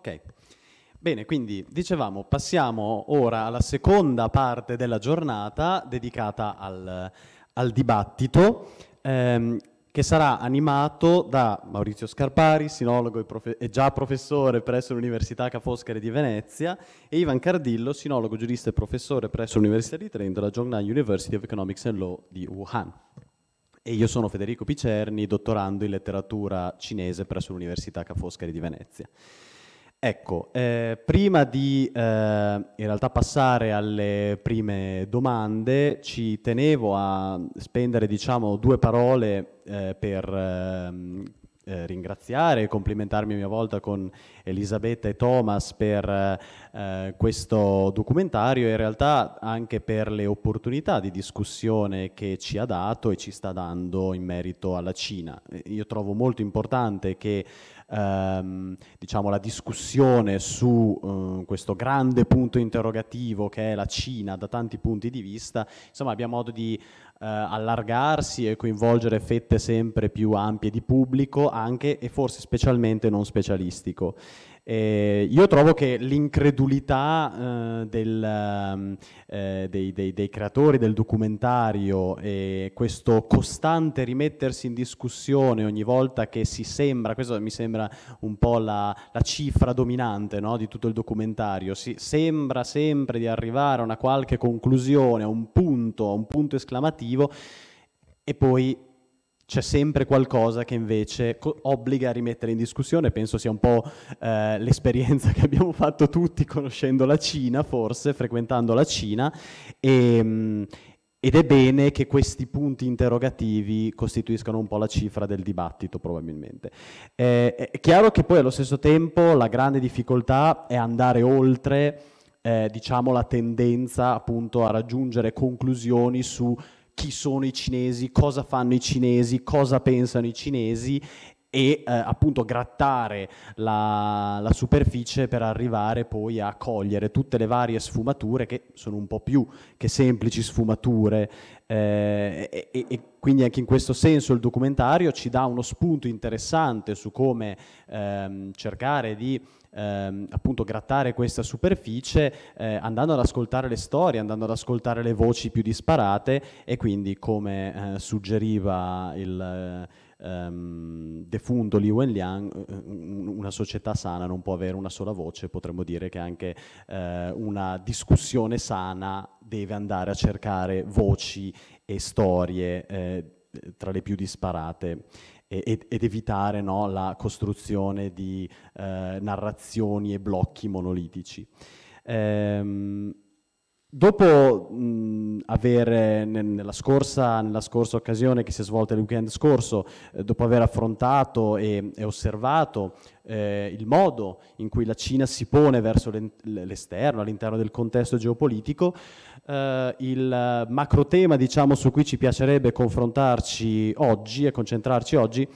Ok. Bene, quindi dicevamo, passiamo ora alla seconda parte della giornata dedicata al, al dibattito, ehm, che sarà animato da Maurizio Scarpari, sinologo e, e, già professore presso l'Università Ca' Foscari di Venezia, e Ivan Cardillo, sinologo, giurista e professore presso l'Università di Trento la Zhongnan University of Economics and Law di Wuhan. E io sono Federico Picerni, dottorando in letteratura cinese presso l'Università Ca' Foscari di Venezia. Ecco, eh, prima di eh, in realtà passare alle prime domande, ci tenevo a spendere diciamo, due parole eh, per ehm, eh, ringraziare e complimentarmi a mia volta con Elisabetta e Thomas per eh, questo documentario e in realtà anche per le opportunità di discussione che ci ha dato e ci sta dando in merito alla Cina. Io trovo molto importante che ehm, diciamo, la discussione su eh, questo grande punto interrogativo che è la Cina da tanti punti di vista, insomma abbia modo di eh, allargarsi e coinvolgere fette sempre più ampie di pubblico, anche e forse specialmente non specialistico. Eh, io trovo che l'incredulità eh, del, ehm, eh, dei, dei, dei, creatori del documentario e questo costante rimettersi in discussione ogni volta che si sembra, questo mi sembra un po' la, la cifra dominante no, di tutto il documentario, si sembra sempre di arrivare a una qualche conclusione, a un punto, a un punto esclamativo e poi c'è sempre qualcosa che invece obbliga a rimettere in discussione, penso sia un po' eh, l'esperienza che abbiamo fatto tutti conoscendo la Cina, forse, frequentando la Cina, e, ehm, ed è bene che questi punti interrogativi costituiscano un po' la cifra del dibattito, probabilmente. Eh, è chiaro che poi allo stesso tempo la grande difficoltà è andare oltre, eh, diciamo, la tendenza appunto a raggiungere conclusioni su chi sono i cinesi, cosa fanno i cinesi, cosa pensano i cinesi e eh, appunto grattare la, la, superficie per arrivare poi a cogliere tutte le varie sfumature che sono un po' più che semplici sfumature eh, e, e, quindi anche in questo senso il documentario ci dà uno spunto interessante su come ehm, cercare di ehm, appunto grattare questa superficie eh, andando ad ascoltare le storie, andando ad ascoltare le voci più disparate e quindi come eh, suggeriva il um, defunto Li Wenliang, eh, una società sana non può avere una sola voce, potremmo dire che anche uh, una discussione sana deve andare a cercare voci e storie eh, tra le più disparate ed, evitare no, la costruzione di eh, narrazioni e blocchi monolitici. Ehm, Dopo mh, aver, nella scorsa, nella scorsa, occasione che si è svolta il weekend scorso, eh, dopo aver affrontato e, e osservato eh, il modo in cui la Cina si pone verso l'esterno, all'interno del contesto geopolitico, eh, il macro tema diciamo, su cui ci piacerebbe confrontarci oggi e concentrarci oggi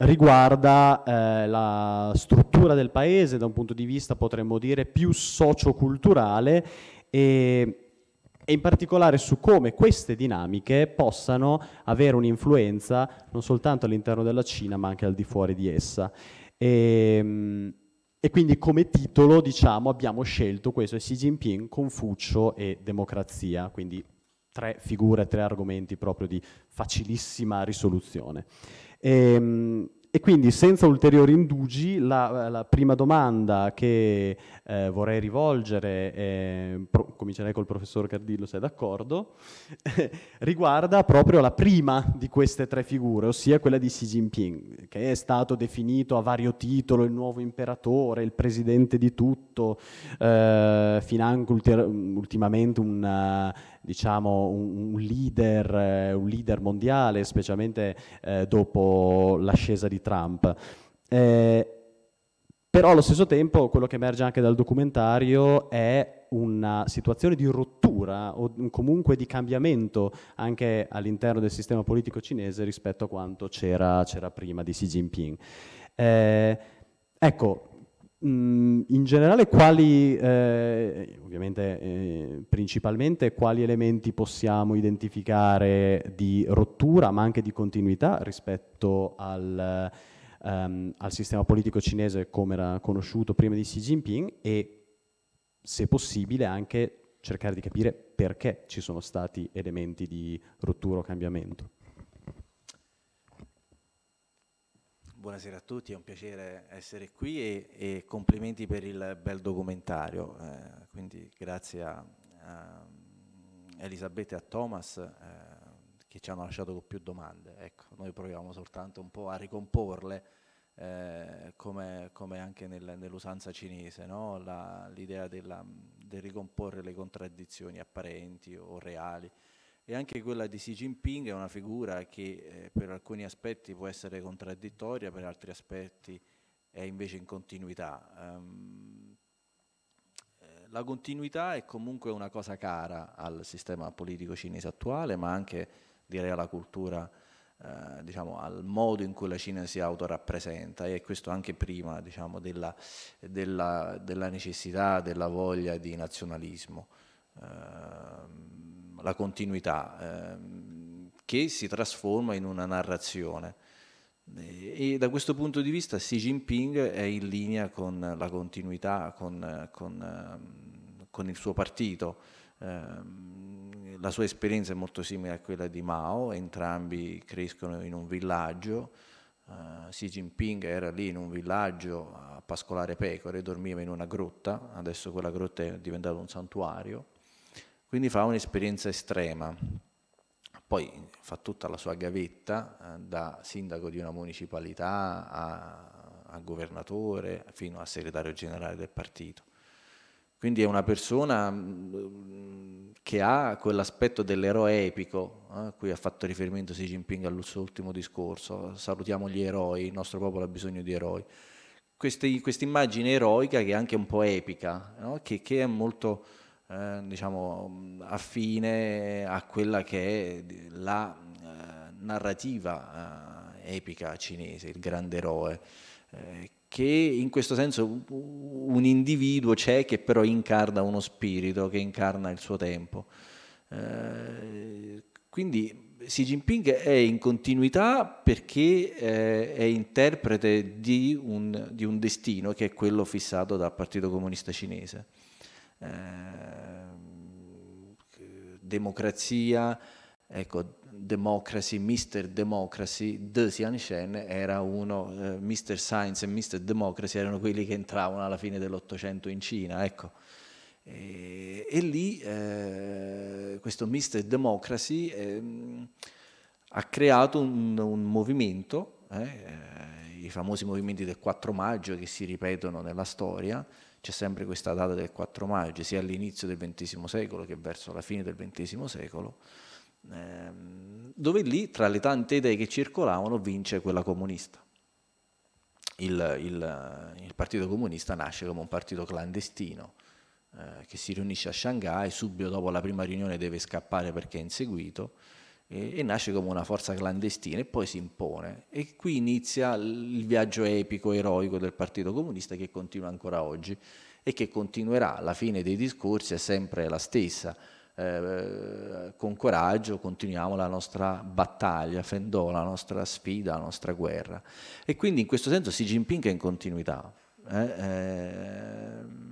riguarda eh, la struttura del paese. Da un punto di vista, potremmo dire, più socioculturale e, e in particolare su come queste dinamiche possano avere un'influenza non soltanto all'interno della Cina ma anche al di fuori di essa. E, ehm, e quindi come titolo diciamo, abbiamo scelto questo, Xi Jinping, Confucio e democrazia, quindi tre figure, tre argomenti proprio di facilissima risoluzione. E, ehm, e quindi senza ulteriori indugi la, la prima domanda che eh, vorrei rivolgere, eh, comincerei col professor Cardillo se è d'accordo, riguarda proprio la prima di queste tre figure, ossia quella di Xi Jinping, che è stato definito a vario titolo il nuovo imperatore, il presidente di tutto, eh, finanche ultimamente un diciamo, un, un, leader, eh, un, leader, mondiale, specialmente eh, dopo l'ascesa di Trump. Eh, però allo stesso tempo quello che emerge anche dal documentario è una situazione di rottura o comunque di cambiamento anche all'interno del sistema politico cinese rispetto a quanto c'era, prima di Xi Jinping. Eh, ecco, Mm, in generale, quali, eh, ovviamente eh, principalmente, quali elementi possiamo identificare di rottura, ma anche di continuità rispetto al, ehm, al sistema politico cinese come era conosciuto prima di Xi Jinping e, se possibile, anche cercare di capire perché ci sono stati elementi di rottura o cambiamento. Buonasera a tutti, è un piacere essere qui e, e complimenti per il bel documentario. Eh, quindi grazie a, a, Elisabetta e a Thomas eh, che ci hanno lasciato con più domande. Ecco, noi proviamo soltanto un po' a ricomporle eh, come, come, anche nel, nell'usanza cinese, no? l'idea del ricomporre le contraddizioni apparenti o reali e anche quella di Xi Jinping è una figura che eh, per alcuni aspetti può essere contraddittoria, per altri aspetti è invece in continuità. Um, la continuità è comunque una cosa cara al sistema politico cinese attuale, ma anche direi alla cultura, eh, diciamo, al modo in cui la Cina si autorappresenta e questo anche prima diciamo, della, della, della, necessità, della voglia di nazionalismo. Eh, la continuità, ehm, che si trasforma in una narrazione. E da questo punto di vista Xi Jinping è in linea con la continuità, con, con, ehm, con il suo partito. La sua esperienza è molto simile a quella di Mao, entrambi crescono in un villaggio. Uh, Xi Jinping era lì in un villaggio a pascolare pecore, dormiva in una grotta, adesso quella grotta è diventata un santuario quindi fa un'esperienza estrema. Poi fa tutta la sua gavetta, eh, da sindaco di una municipalità a, a governatore fino a segretario generale del partito. Quindi è una persona mm, che ha quell'aspetto dell'eroe epico eh, a cui ha fatto riferimento Xi Jinping al suo ultimo discorso. Salutiamo gli eroi, il nostro popolo ha bisogno di eroi. Questa immagine eroica che è anche un po' epica, no? che, che, è molto eh, diciamo, affine a quella che è la eh, narrativa eh, epica cinese, il grande eroe, eh, che in questo senso un individuo c'è che però incarna uno spirito, che incarna il suo tempo. Eh, quindi Xi Jinping è in continuità perché eh, è interprete di un, di un, destino che è quello fissato dal Partito Comunista Cinese. Ehm, democrazia, ecco, Democracy, Mr. Democracy, De Xianxian era uno, eh, Mr. Science e Mr. Democracy erano quelli che entravano alla fine dell'Ottocento in Cina, ecco. E, e lì eh, questo Mr. Democracy eh, ha creato un, un movimento, eh, eh, i famosi movimenti del 4 maggio che si ripetono nella storia, c'è sempre questa data del 4 maggio, sia all'inizio del XX secolo che verso la fine del XX secolo, dove lì tra le tante idee che circolavano vince quella comunista. Il, il, il Partito Comunista nasce come un partito clandestino eh, che si riunisce a Shanghai, subito dopo la prima riunione deve scappare perché è inseguito, e, e, nasce come una forza clandestina e poi si impone. E qui inizia il viaggio epico, eroico del Partito Comunista che continua ancora oggi e che continuerà. alla fine dei discorsi è sempre la stessa. Eh, con coraggio continuiamo la nostra battaglia, Fendò, la nostra sfida, la nostra guerra. E quindi in questo senso Xi Jinping è in continuità. Eh, eh,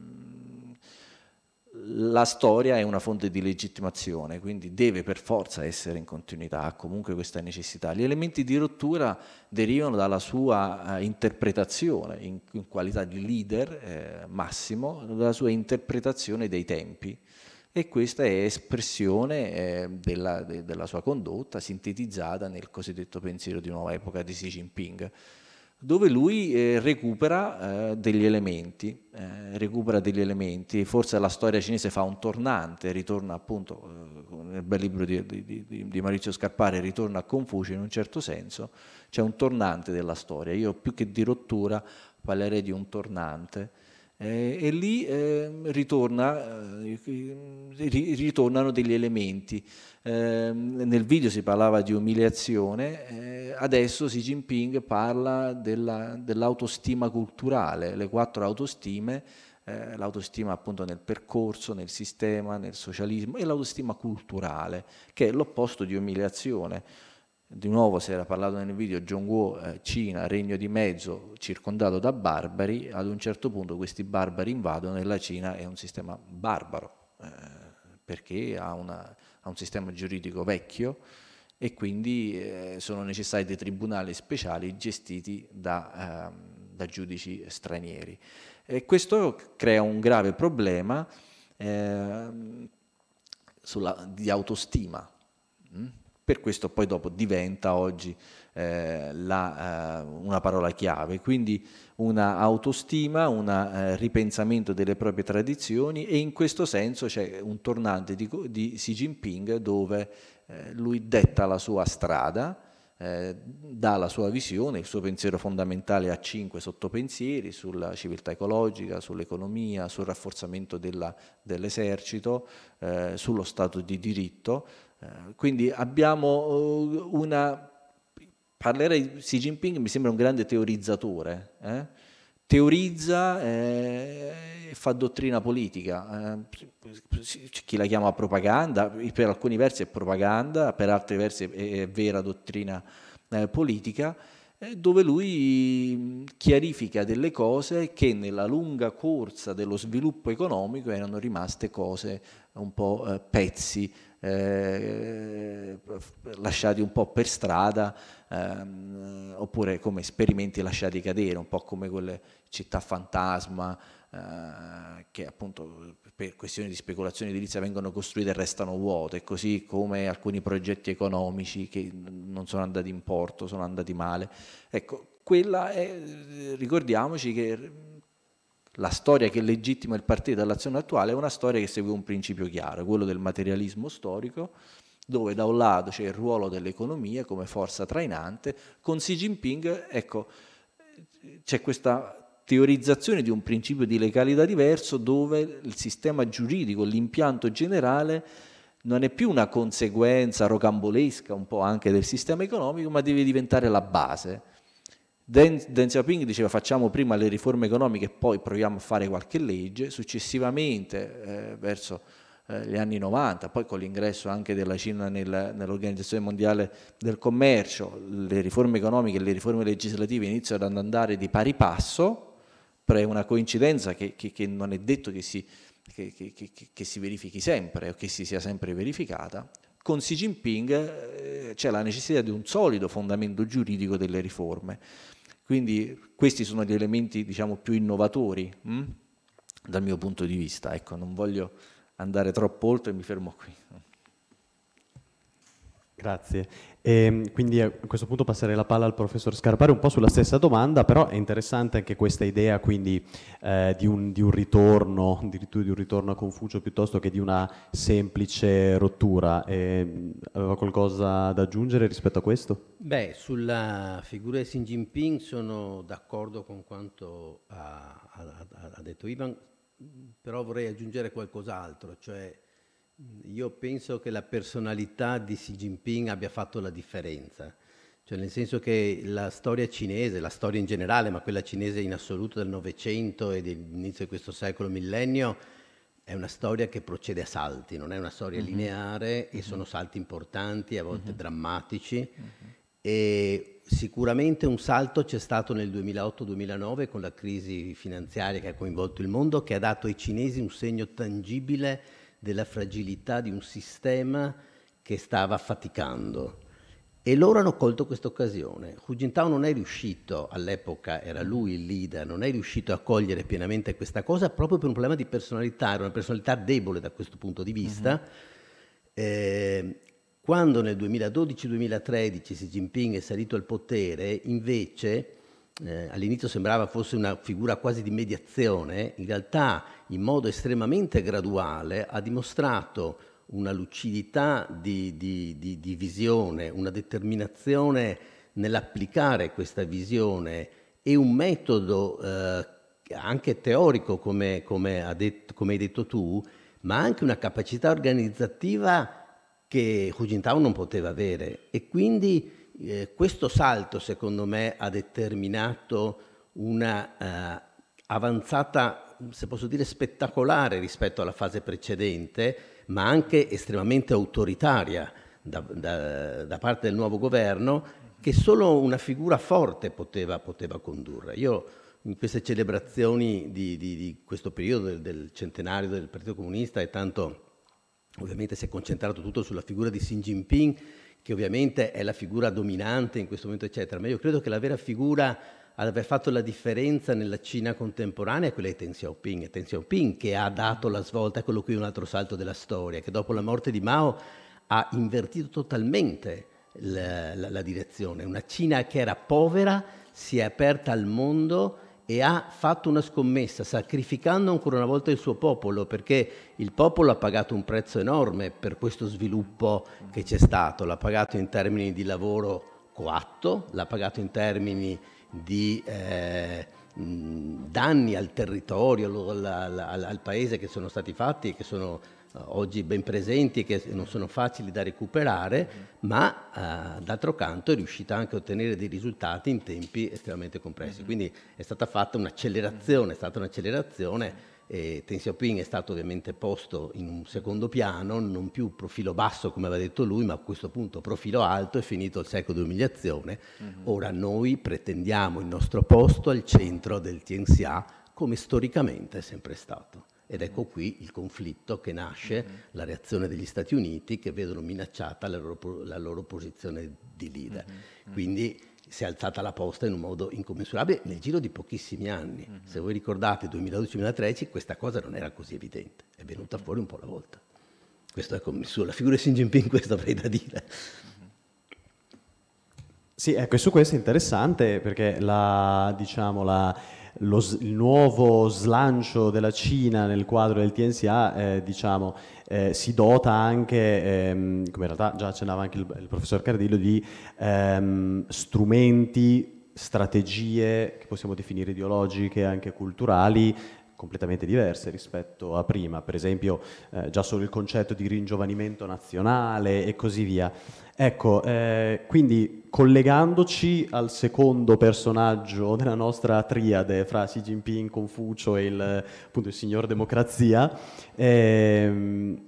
la storia è una fonte di legittimazione, quindi deve per forza essere in continuità, ha comunque questa necessità. Gli elementi di rottura derivano dalla sua eh, interpretazione in, in, qualità di leader eh, massimo, dalla sua interpretazione dei tempi e questa è espressione eh, della, de, della sua condotta sintetizzata nel cosiddetto pensiero di nuova epoca di Xi Jinping dove lui eh, recupera eh, degli elementi, eh, recupera degli elementi, forse la storia cinese fa un tornante, ritorna appunto eh, nel bel libro di, di, di, Maurizio Scarpare, ritorna a Confucio in un certo senso, c'è un tornante della storia, io più che di rottura parlerei di un tornante. Eh, e lì eh, ritorna, eh, ritornano degli elementi. Eh, nel video si parlava di umiliazione, eh, adesso Xi Jinping parla dell'autostima culturale, le quattro autostime, eh, l'autostima appunto nel percorso, nel sistema, nel socialismo e l'autostima culturale, che è l'opposto di umiliazione. Di nuovo si era parlato nel video Zhongguo, eh, Cina, regno di mezzo, circondato da barbari, ad un certo punto questi barbari invadono e la Cina è un sistema barbaro, eh, perché ha, una, ha, un sistema giuridico vecchio e quindi eh, sono necessari dei tribunali speciali gestiti da, ehm, da giudici stranieri. E questo crea un grave problema ehm, sulla, di autostima. Hm? Per questo poi dopo diventa oggi eh, la, eh, una parola chiave, quindi una autostima, un eh, ripensamento delle proprie tradizioni e in questo senso c'è un tornante di, di Xi Jinping dove eh, lui detta la sua strada, eh, dà la sua visione, il suo pensiero fondamentale ha cinque sottopensieri sulla civiltà ecologica, sull'economia, sul rafforzamento dell'esercito, eh, sullo Stato di diritto, quindi abbiamo eh, una... Parlerei di Xi Jinping, mi sembra un grande teorizzatore, eh? teorizza e eh, fa dottrina politica. Eh, chi la chiama propaganda, per alcuni versi è propaganda, per altri versi è, vera dottrina eh, politica, dove lui chiarifica delle cose che nella lunga corsa dello sviluppo economico erano rimaste cose un po' pezzi eh, lasciati un po' per strada ehm, oppure come esperimenti lasciati cadere, un po' come quelle città fantasma eh, che appunto per questioni di speculazione edilizia vengono costruite e restano vuote, così come alcuni progetti economici che non sono andati in porto, sono andati male. Ecco, quella è, ricordiamoci che la storia che legittima il partito dall'azione attuale è una storia che segue un principio chiaro, quello del materialismo storico, dove da un lato c'è il ruolo dell'economia come forza trainante, con Xi Jinping ecco, c'è questa teorizzazione di un principio di legalità diverso dove il sistema giuridico, l'impianto generale non è più una conseguenza rocambolesca un po' anche del sistema economico, ma deve diventare la base Deng, Xiaoping diceva facciamo prima le riforme economiche e poi proviamo a fare qualche legge, successivamente eh, verso eh, gli anni 90, poi con l'ingresso anche della Cina nel, nell'Organizzazione Mondiale del Commercio, le riforme economiche e le riforme legislative iniziano ad andare di pari passo, per una coincidenza che, che, che non è detto che si, che, si, verifichi sempre o che si sia sempre verificata, con Xi Jinping eh, c'è la necessità di un solido fondamento giuridico delle riforme. Quindi questi sono gli elementi diciamo, più innovatori hm? dal mio punto di vista. Ecco, non voglio andare troppo oltre, mi fermo qui. Grazie. E, ehm, quindi a questo punto passerei la palla al professor Scarpari un po' sulla stessa domanda, però è interessante anche questa idea quindi, eh, di, un, di, un, ritorno, addirittura di un ritorno a Confucio piuttosto che di una semplice rottura. E, ehm, aveva qualcosa da aggiungere rispetto a questo? Beh, sulla figura di Xi Jinping sono d'accordo con quanto ha, ha, ha detto Ivan, però vorrei aggiungere qualcos'altro, cioè io penso che la personalità di Xi Jinping abbia fatto la differenza, cioè nel senso che la storia cinese, la storia in generale, ma quella cinese in assoluto del Novecento e dell'inizio di questo secolo millennio, è una storia che procede a salti, non è una storia mm-hmm. lineare e sono salti importanti, a volte mm-hmm. drammatici. Mm-hmm. E sicuramente un salto c'è stato nel 2008-2009 con la crisi finanziaria che ha coinvolto il mondo, che ha dato ai cinesi un segno tangibile della fragilità di un sistema che stava faticando. E loro hanno colto questa occasione. Hu Jintao non è riuscito, all'epoca era lui il leader, non è riuscito a cogliere pienamente questa cosa proprio per un problema di personalità, era una personalità debole da questo punto di vista. Uh-huh. Eh, quando nel 2012-2013 Xi Jinping è salito al potere, invece eh, all'inizio sembrava fosse una figura quasi di mediazione, in realtà in modo estremamente graduale ha dimostrato una lucidità di, di, di, di visione, una determinazione nell'applicare questa visione e un metodo eh, anche teorico, come, come, detto, come, hai detto tu, ma anche una capacità organizzativa che Hu Jintao non poteva avere. E quindi eh, questo salto, secondo me, ha determinato una eh, avanzata, se posso dire, spettacolare rispetto alla fase precedente, ma anche estremamente autoritaria da, da, da parte del nuovo governo che solo una figura forte poteva, poteva condurre. Io in queste celebrazioni di, di, di questo periodo del, del, centenario del Partito Comunista e tanto ovviamente si è concentrato tutto sulla figura di Xi Jinping, che ovviamente è la figura dominante in questo momento, eccetera, ma io credo che la vera figura ad aver fatto la differenza nella Cina contemporanea è quella di Deng Xiaoping. È Deng Xiaoping che ha dato la svolta, quello qui è un altro salto della storia, che dopo la morte di Mao ha invertito totalmente la, la, la direzione. Una Cina che era povera si è aperta al mondo e ha fatto una scommessa, sacrificando ancora una volta il suo popolo, perché il popolo ha pagato un prezzo enorme per questo sviluppo che c'è stato, l'ha pagato in termini di lavoro coatto, l'ha pagato in termini di eh, danni al territorio, al, al, al, paese che sono stati fatti e che sono oggi ben presenti e che non sono facili da recuperare, ma uh, d'altro canto è riuscita anche a ottenere dei risultati in tempi estremamente compressi. Quindi è stata fatta un'accelerazione, è stata un'accelerazione e Deng Xiaoping è stato ovviamente posto in un secondo piano, non più profilo basso come aveva detto lui, ma a questo punto profilo alto, è finito il secolo di umiliazione. Uh-huh. Ora noi pretendiamo il nostro posto al centro del Tianxia come storicamente è sempre stato. Ed ecco qui il conflitto che nasce, la reazione degli Stati Uniti che vedono minacciata la loro, la loro posizione di leader. Uh-huh. Quindi si è alzata la posta in un modo incommensurabile nel giro di pochissimi anni. Mm-hmm. Se voi ricordate 2012-2013 questa cosa non era così evidente, è venuta fuori un po' alla volta. Questo è come sulla figura di Xi Jinping questo avrei da dire. Sì, ecco, e su questo è interessante perché la, diciamo, la, lo, il nuovo slancio della Cina nel quadro del TNCA eh, diciamo, eh, si dota anche, ehm, come in realtà già accennava anche il, il professor Cardillo, di ehm, strumenti, strategie che possiamo definire ideologiche, anche culturali, completamente diverse rispetto a prima, per esempio eh, già solo il concetto di ringiovanimento nazionale e così via. Ecco, eh, quindi collegandoci al secondo personaggio della nostra triade fra Xi Jinping, Confucio e il, appunto, il signor democrazia, ehm,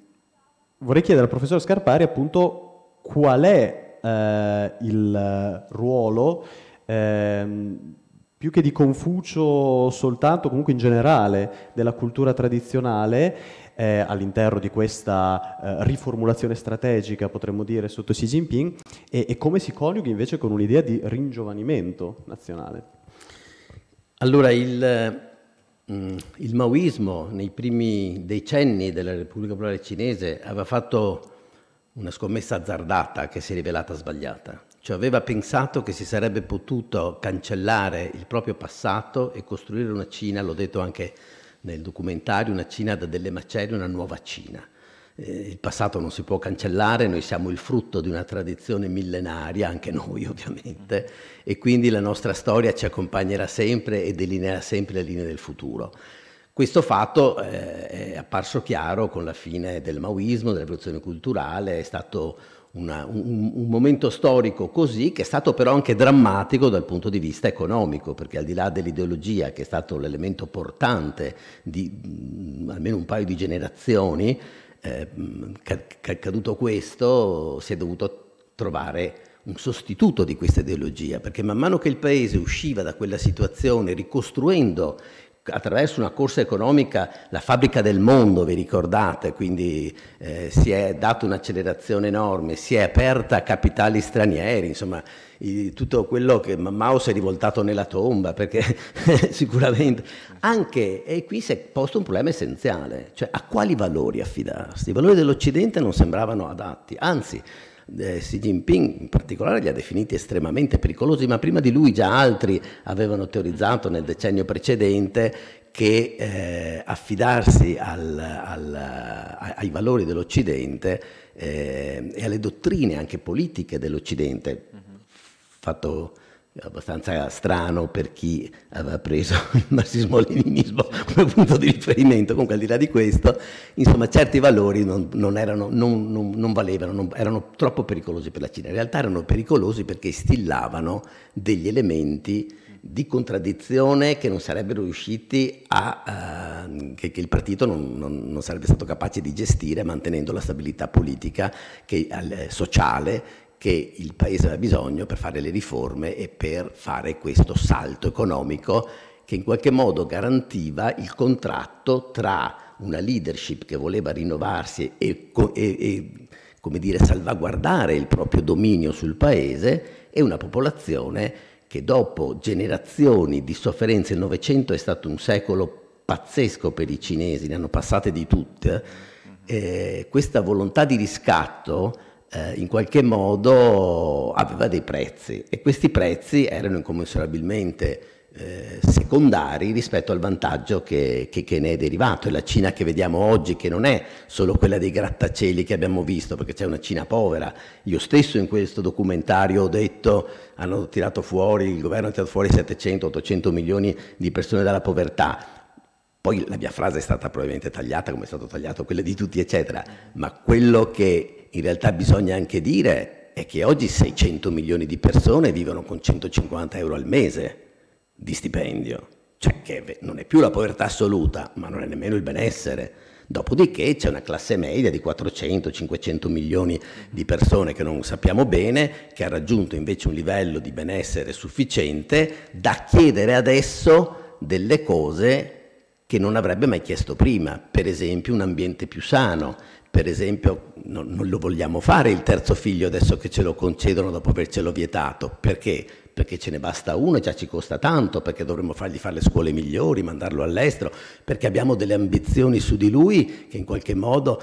vorrei chiedere al professor Scarpari appunto qual è eh, il ruolo ehm, più che di Confucio soltanto, comunque in generale, della cultura tradizionale eh, all'interno di questa eh, riformulazione strategica, potremmo dire, sotto Xi Jinping, e, e come si coniuga invece con un'idea di ringiovanimento nazionale. Allora, il, mm, il maoismo nei primi decenni della Repubblica Popolare Cinese aveva fatto una scommessa azzardata che si è rivelata sbagliata cioè aveva pensato che si sarebbe potuto cancellare il proprio passato e costruire una Cina, l'ho detto anche nel documentario, una Cina da delle macerie, una nuova Cina. Eh, il passato non si può cancellare, noi siamo il frutto di una tradizione millenaria, anche noi ovviamente, e quindi la nostra storia ci accompagnerà sempre e delineerà sempre le linee del futuro. Questo fatto eh, è apparso chiaro con la fine del maoismo, della rivoluzione culturale, è stato una, un, un, momento storico così che è stato però anche drammatico dal punto di vista economico, perché al di là dell'ideologia che è stato l'elemento portante di mh, mm, almeno un paio di generazioni, eh, caduto questo si è dovuto trovare un sostituto di questa ideologia, perché man mano che il paese usciva da quella situazione ricostruendo attraverso una corsa economica la fabbrica del mondo, vi ricordate, quindi eh, si è data un'accelerazione enorme, si è aperta a capitali stranieri, insomma i, tutto quello che Mao si è rivoltato nella tomba, perché sicuramente anche, e qui si è posto un problema essenziale, cioè a quali valori affidarsi? I valori dell'Occidente non sembravano adatti, anzi eh, Xi Jinping in particolare li ha definiti estremamente pericolosi, ma prima di lui già altri avevano teorizzato nel decennio precedente che eh, affidarsi al, al, ai valori dell'Occidente eh, e alle dottrine anche politiche dell'Occidente, uh-huh. fatto abbastanza strano per chi aveva preso il marxismo-leninismo come punto di riferimento, comunque al di là di questo, insomma certi valori non, non, erano, non, non valevano, erano troppo pericolosi per la Cina, in realtà erano pericolosi perché stillavano degli elementi di contraddizione che non sarebbero riusciti a, uh, che, che, il partito non, non, non, sarebbe stato capace di gestire mantenendo la stabilità politica, che, eh, sociale che il Paese aveva bisogno per fare le riforme e per fare questo salto economico che in qualche modo garantiva il contratto tra una leadership che voleva rinnovarsi e, e, e come dire, salvaguardare il proprio dominio sul Paese e una popolazione che dopo generazioni di sofferenze, il Novecento è stato un secolo pazzesco per i cinesi, ne hanno passate di tutte, eh, questa volontà di riscatto eh, in qualche modo aveva dei prezzi e questi prezzi erano incommensurabilmente eh, secondari rispetto al vantaggio che, che, che, ne è derivato. E la Cina che vediamo oggi, che non è solo quella dei grattacieli che abbiamo visto, perché c'è una Cina povera. Io stesso in questo documentario ho detto, hanno tirato fuori, il governo ha tirato fuori 700-800 milioni di persone dalla povertà. Poi la mia frase è stata probabilmente tagliata, come è stato tagliato quella di tutti, eccetera. Ma quello che in realtà bisogna anche dire è che oggi 600 milioni di persone vivono con 150 euro al mese di stipendio, cioè che non è più la povertà assoluta, ma non è nemmeno il benessere. Dopodiché c'è una classe media di 400-500 milioni di persone che non sappiamo bene, che ha raggiunto invece un livello di benessere sufficiente da chiedere adesso delle cose che non avrebbe mai chiesto prima, per esempio un ambiente più sano, per esempio non, non, lo vogliamo fare il terzo figlio adesso che ce lo concedono dopo avercelo vietato, perché? perché ce ne basta uno e già ci costa tanto, perché dovremmo fargli fare le scuole migliori, mandarlo all'estero, perché abbiamo delle ambizioni su di lui che in qualche modo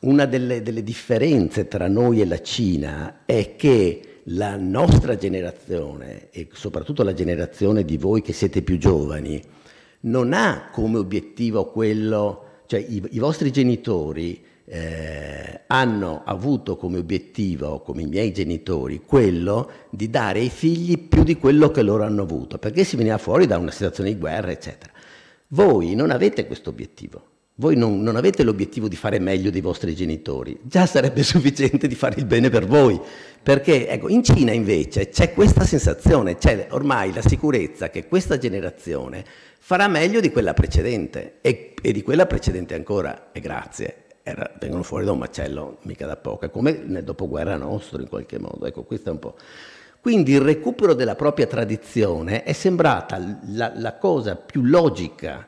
una delle, delle differenze tra noi e la Cina è che la nostra generazione e soprattutto la generazione di voi che siete più giovani non ha come obiettivo quello, cioè i, i vostri genitori eh, hanno avuto come obiettivo, come i miei genitori, quello di dare ai figli più di quello che loro hanno avuto, perché si veniva fuori da una situazione di guerra, eccetera. Voi non avete questo obiettivo. Voi non, non, avete l'obiettivo di fare meglio dei vostri genitori, già sarebbe sufficiente di fare il bene per voi, perché ecco, in Cina invece c'è questa sensazione, c'è ormai la sicurezza che questa generazione farà meglio di quella precedente. E, e di quella precedente ancora, e grazie era, vengono fuori da un macello mica da poco, come nel dopoguerra nostro in qualche modo. Ecco, questo è un po'. Quindi il recupero della propria tradizione è sembrata la, la cosa più logica,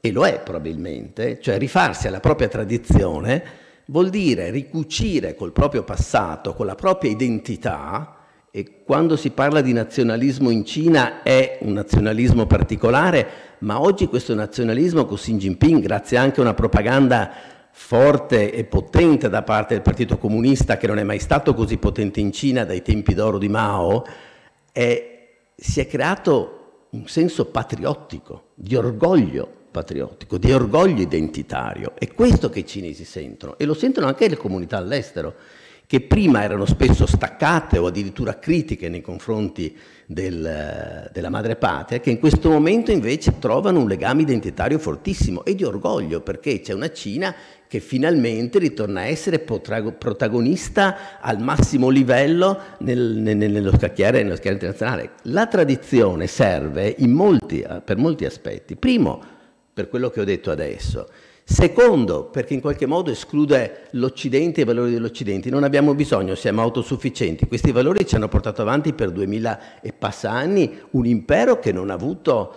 e lo è probabilmente, cioè rifarsi alla propria tradizione vuol dire ricucire col proprio passato, con la propria identità, e quando si parla di nazionalismo in Cina è un nazionalismo particolare, ma oggi questo nazionalismo con Xi Jinping, grazie anche a una propaganda forte e potente da parte del Partito Comunista, che non è mai stato così potente in Cina dai tempi d'oro di Mao, è, si è creato un senso patriottico, di orgoglio patriottico, di orgoglio identitario. È questo che i cinesi sentono e lo sentono anche le comunità all'estero, che prima erano spesso staccate o addirittura critiche nei confronti del, della madrepatria, che in questo momento invece trovano un legame identitario fortissimo e di orgoglio, perché c'è una Cina che finalmente ritorna a essere protagonista al massimo livello nel, nel, nello, scacchiere, nello scacchiere internazionale. La tradizione serve molti, per molti aspetti. Primo, per quello che ho detto adesso. Secondo, perché in qualche modo esclude l'Occidente e i valori dell'Occidente. Non abbiamo bisogno, siamo autosufficienti. Questi valori ci hanno portato avanti per duemila e passa anni un impero che non ha avuto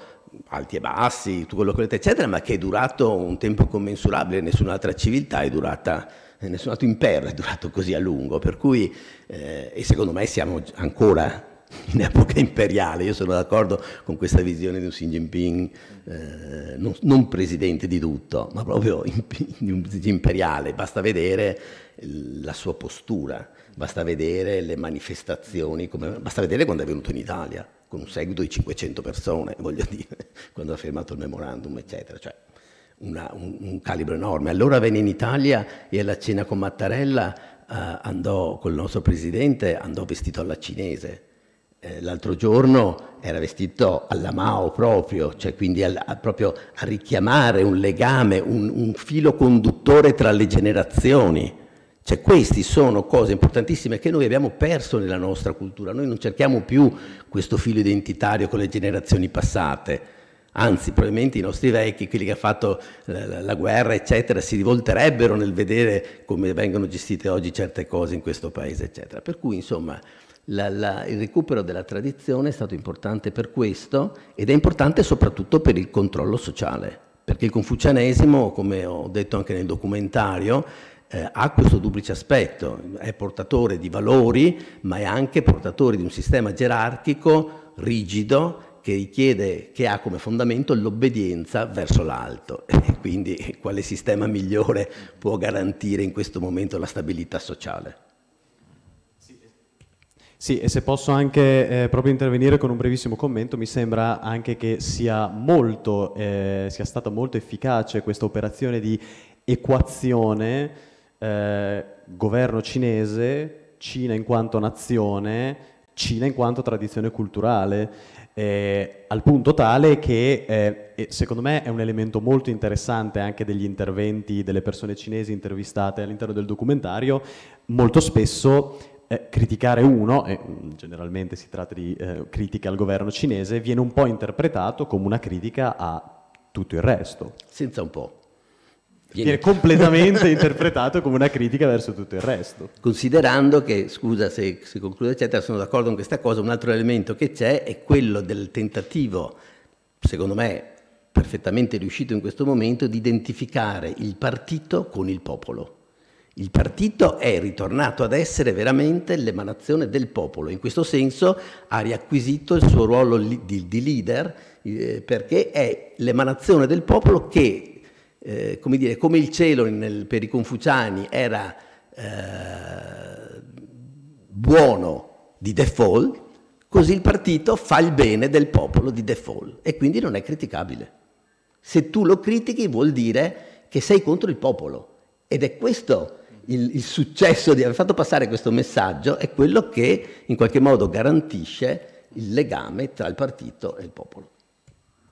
alti e bassi, tutto quello che volete, eccetera, ma che è durato un tempo incommensurabile, nessun'altra civiltà è durata, nessun altro impero è durato così a lungo, per cui, eh, e secondo me siamo ancora in epoca imperiale, io sono d'accordo con questa visione di un Xi Jinping eh, non, non, presidente di tutto, ma proprio di un imperiale, basta vedere la sua postura, basta vedere le manifestazioni, come, basta vedere quando è venuto in Italia con un seguito di 500 persone, voglio dire, quando ha firmato il memorandum, eccetera. Cioè, una, un, un, calibro enorme. Allora venne in Italia e alla cena con Mattarella eh, andò, col nostro presidente, andò vestito alla cinese. Eh, l'altro giorno era vestito alla Mao proprio, cioè quindi al, a, proprio a richiamare un legame, un, un filo conduttore tra le generazioni Cioè queste sono cose importantissime che noi abbiamo perso nella nostra cultura. Noi non cerchiamo più questo filo identitario con le generazioni passate. Anzi, probabilmente i nostri vecchi, quelli che hanno fatto la, guerra, eccetera, si rivolterebbero nel vedere come vengono gestite oggi certe cose in questo paese, eccetera. Per cui, insomma, la, la, il recupero della tradizione è stato importante per questo ed è importante soprattutto per il controllo sociale, perché il confucianesimo, come ho detto anche nel documentario, eh, ha questo duplice aspetto, è portatore di valori, ma è anche portatore di un sistema gerarchico rigido che richiede, che ha come fondamento l'obbedienza verso l'alto. Quindi quale sistema migliore può garantire in questo momento la stabilità sociale? Sì, e se posso anche eh, proprio intervenire con un brevissimo commento, mi sembra anche che sia, molto, eh, sia stata molto efficace questa operazione di equazione eh, governo cinese, Cina in quanto nazione, Cina in quanto tradizione culturale, eh, al punto tale che eh, secondo me è un elemento molto interessante anche degli interventi delle persone cinesi intervistate all'interno del documentario, molto spesso eh, criticare uno, e mm, generalmente si tratta di eh, critica al governo cinese, viene un po' interpretato come una critica a tutto il resto. Senza un po'. Viene, completamente interpretato come una critica verso tutto il resto. Considerando che, scusa se, se concludo eccetera, sono d'accordo con questa cosa, un altro elemento che c'è è quello del tentativo, secondo me perfettamente riuscito in questo momento, di identificare il partito con il popolo. Il partito è ritornato ad essere veramente l'emanazione del popolo, in questo senso ha riacquisito il suo ruolo di, di leader eh, perché è l'emanazione del popolo che, eh, come, dire, come il cielo nel, per i confuciani era eh, buono di default, così il partito fa il bene del popolo di default e quindi non è criticabile. Se tu lo critichi vuol dire che sei contro il popolo ed è questo il, il, successo di aver fatto passare questo messaggio è quello che in qualche modo garantisce il legame tra il partito e il popolo.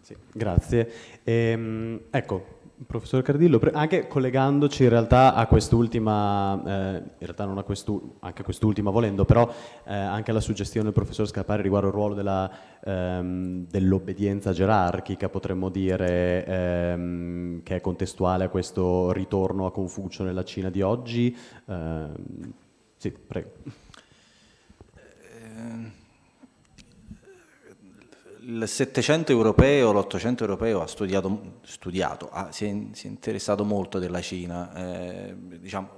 Sì, grazie. Ehm, ecco, Professor Cardillo, anche collegandoci in realtà a quest'ultima, eh, in realtà non a quest'ultima, anche quest'ultima volendo, però eh, anche alla suggestione del professor Scarpari riguardo il ruolo ehm, dell'obbedienza gerarchica, potremmo dire, ehm, che è contestuale a questo ritorno a Confucio nella Cina di oggi. Ehm, sì, prego. Il Settecento europeo, l'Ottocento europeo ha studiato, studiato ha, si, è, si, è, interessato molto della Cina. Eh, diciamo,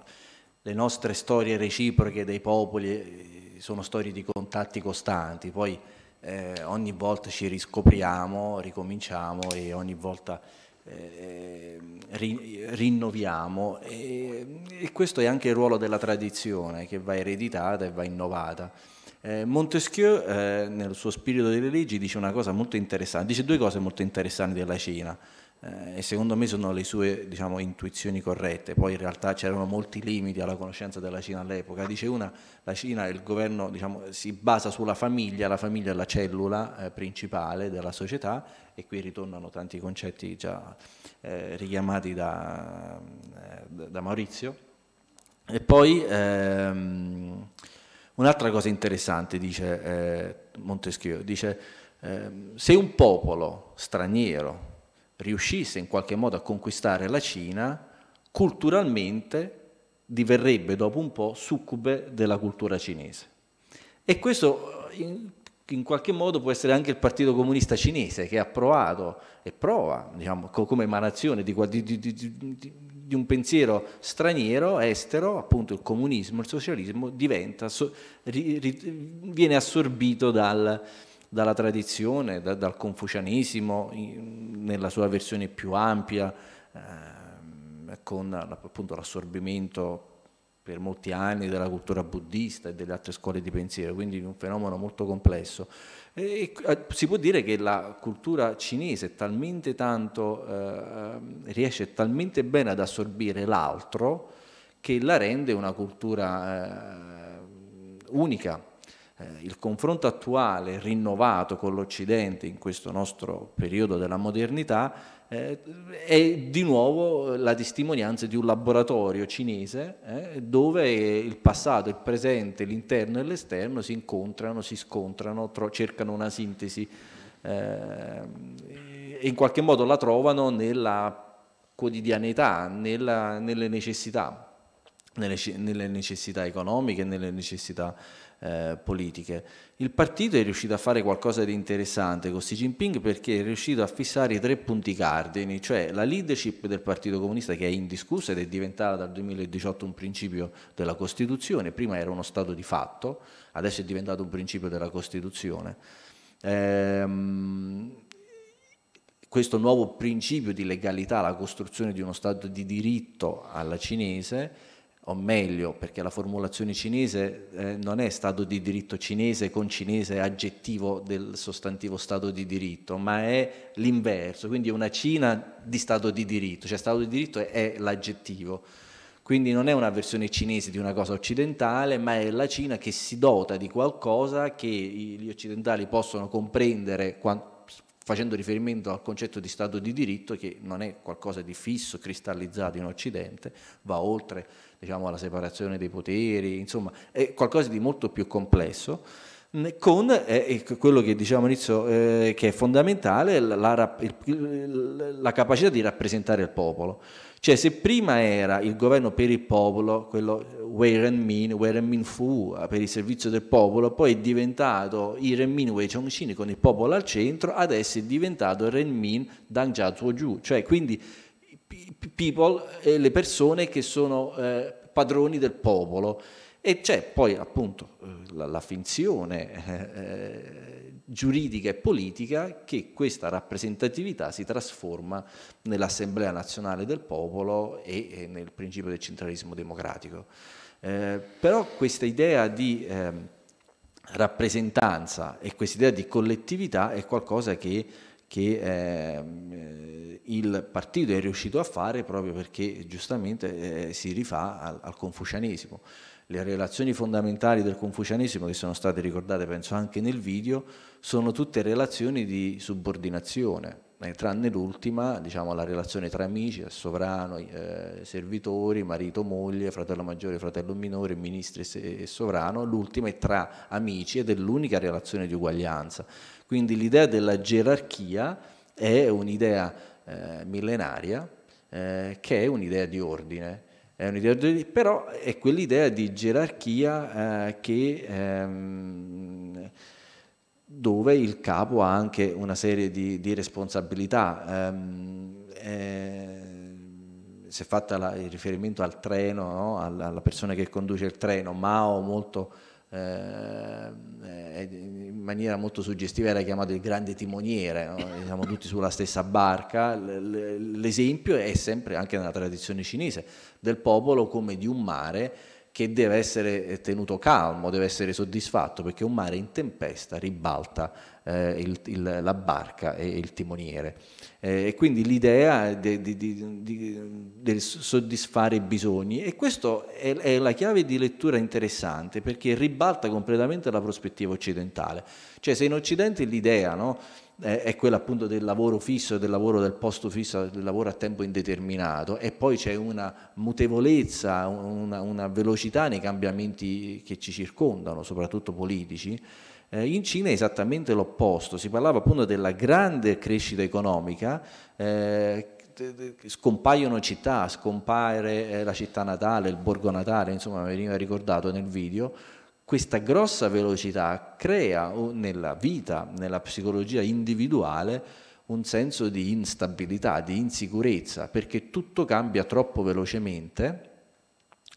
le nostre storie reciproche dei popoli eh, sono storie di contatti costanti, poi eh, ogni volta ci riscopriamo, ricominciamo e ogni volta eh, ri, rinnoviamo e, e questo è anche il ruolo della tradizione che va ereditata e va innovata. Eh, Montesquieu eh, nel suo spirito delle leggi dice una cosa molto interessante, dice due cose molto interessanti della Cina eh, e secondo me sono le sue diciamo, intuizioni corrette, poi in realtà c'erano molti limiti alla conoscenza della Cina all'epoca, dice una, la Cina, il governo diciamo, si basa sulla famiglia, la famiglia è la cellula eh, principale della società e qui ritornano tanti concetti già eh, richiamati da, eh, da, Maurizio. E poi ehm, Un'altra cosa interessante, dice eh, Montesquieu, dice eh, se un popolo straniero riuscisse in qualche modo a conquistare la Cina, culturalmente diverrebbe dopo un po' succube della cultura cinese. E questo in, in qualche modo può essere anche il Partito Comunista Cinese che ha provato e prova diciamo, come emanazione di, di, di, di un pensiero straniero, estero, appunto il comunismo, il socialismo, diventa, ri, ri, viene assorbito dal, dalla tradizione, da, dal confucianesimo in, nella sua versione più ampia, eh, con appunto l'assorbimento per molti anni della cultura buddista e delle altre scuole di pensiero, quindi un fenomeno molto complesso. E, eh, si può dire che la cultura cinese talmente tanto, eh, riesce talmente bene ad assorbire l'altro che la rende una cultura eh, unica. Eh, il confronto attuale, rinnovato con l'Occidente in questo nostro periodo della modernità, eh, è di nuovo la testimonianza di un laboratorio cinese eh, dove il passato, il presente, l'interno e l'esterno si incontrano, si scontrano, cercano una sintesi eh, e in qualche modo la trovano nella quotidianità, nella, nelle necessità, nelle, nelle necessità economiche, nelle necessità eh, politiche. Il partito è riuscito a fare qualcosa di interessante con Xi Jinping perché è riuscito a fissare i tre punti cardini, cioè la leadership del Partito Comunista che è indiscussa ed è diventata dal 2018 un principio della Costituzione, prima era uno Stato di fatto, adesso è diventato un principio della Costituzione. Ehm, questo nuovo principio di legalità, la costruzione di uno Stato di diritto alla cinese, o meglio perché la formulazione cinese eh, non è stato di diritto cinese con cinese aggettivo del sostantivo stato di diritto, ma è l'inverso, quindi è una Cina di stato di diritto, cioè stato di diritto è, è l'aggettivo. Quindi non è una versione cinese di una cosa occidentale, ma è la Cina che si dota di qualcosa che gli occidentali possono comprendere quando, facendo riferimento al concetto di Stato di diritto che non è qualcosa di fisso, cristallizzato in Occidente, va oltre diciamo, alla separazione dei poteri, insomma è qualcosa di molto più complesso con eh, quello che diciamo all'inizio eh, che è fondamentale la, la, la capacità di rappresentare il popolo. Cioè se prima era il governo per il popolo, quello Wei Renmin, Wei Renmin Fu per il servizio del popolo, poi è diventato i Renmin Wei Chongqing con il popolo al centro, adesso è diventato Renmin Dang Jia Zuo cioè quindi people, eh, le persone che sono eh, padroni del popolo. E c'è poi appunto eh, la, la finzione eh, eh, giuridica e politica che questa rappresentatività si trasforma nell'Assemblea nazionale del popolo e, nel principio del centralismo democratico. Eh, però questa idea di eh, rappresentanza e questa idea di collettività è qualcosa che, che eh, il partito è riuscito a fare proprio perché giustamente eh, si rifà al, al confucianesimo le relazioni fondamentali del confucianesimo che sono state ricordate penso anche nel video sono tutte relazioni di subordinazione eh, tranne l'ultima, diciamo la relazione tra amici, sovrano, eh, servitori, marito, moglie, fratello maggiore, fratello minore, ministri e, sovrano, l'ultima è tra amici ed è l'unica relazione di uguaglianza. Quindi l'idea della gerarchia è un'idea eh, millenaria eh, che è un'idea di ordine è un'idea però è quell'idea di gerarchia eh, che, ehm, dove il capo ha anche una serie di, di responsabilità. Ehm, eh, si è fatta la, il riferimento al treno, no? alla, alla, persona che conduce il treno, Mao molto, in maniera molto suggestiva era chiamato il grande timoniere, no? siamo tutti sulla stessa barca, l'esempio è sempre anche nella tradizione cinese del popolo come di un mare che deve essere tenuto calmo, deve essere soddisfatto, perché un mare in tempesta ribalta eh, il, il, la barca e il timoniere. Eh, e quindi l'idea di, soddisfare i bisogni, e questa è, è la chiave di lettura interessante, perché ribalta completamente la prospettiva occidentale. Cioè se in Occidente l'idea, no? È quella appunto del lavoro fisso, del lavoro del posto fisso, del lavoro a tempo indeterminato. E poi c'è una mutevolezza, una, una, velocità nei cambiamenti che ci circondano, soprattutto politici. Eh, in Cina è esattamente l'opposto, si parlava appunto della grande crescita economica, eh, scompaiono città, scompare eh, la città natale, il borgo natale, insomma veniva ricordato nel video, questa grossa velocità crea nella vita, nella psicologia individuale, un senso di instabilità, di insicurezza, perché tutto cambia troppo velocemente,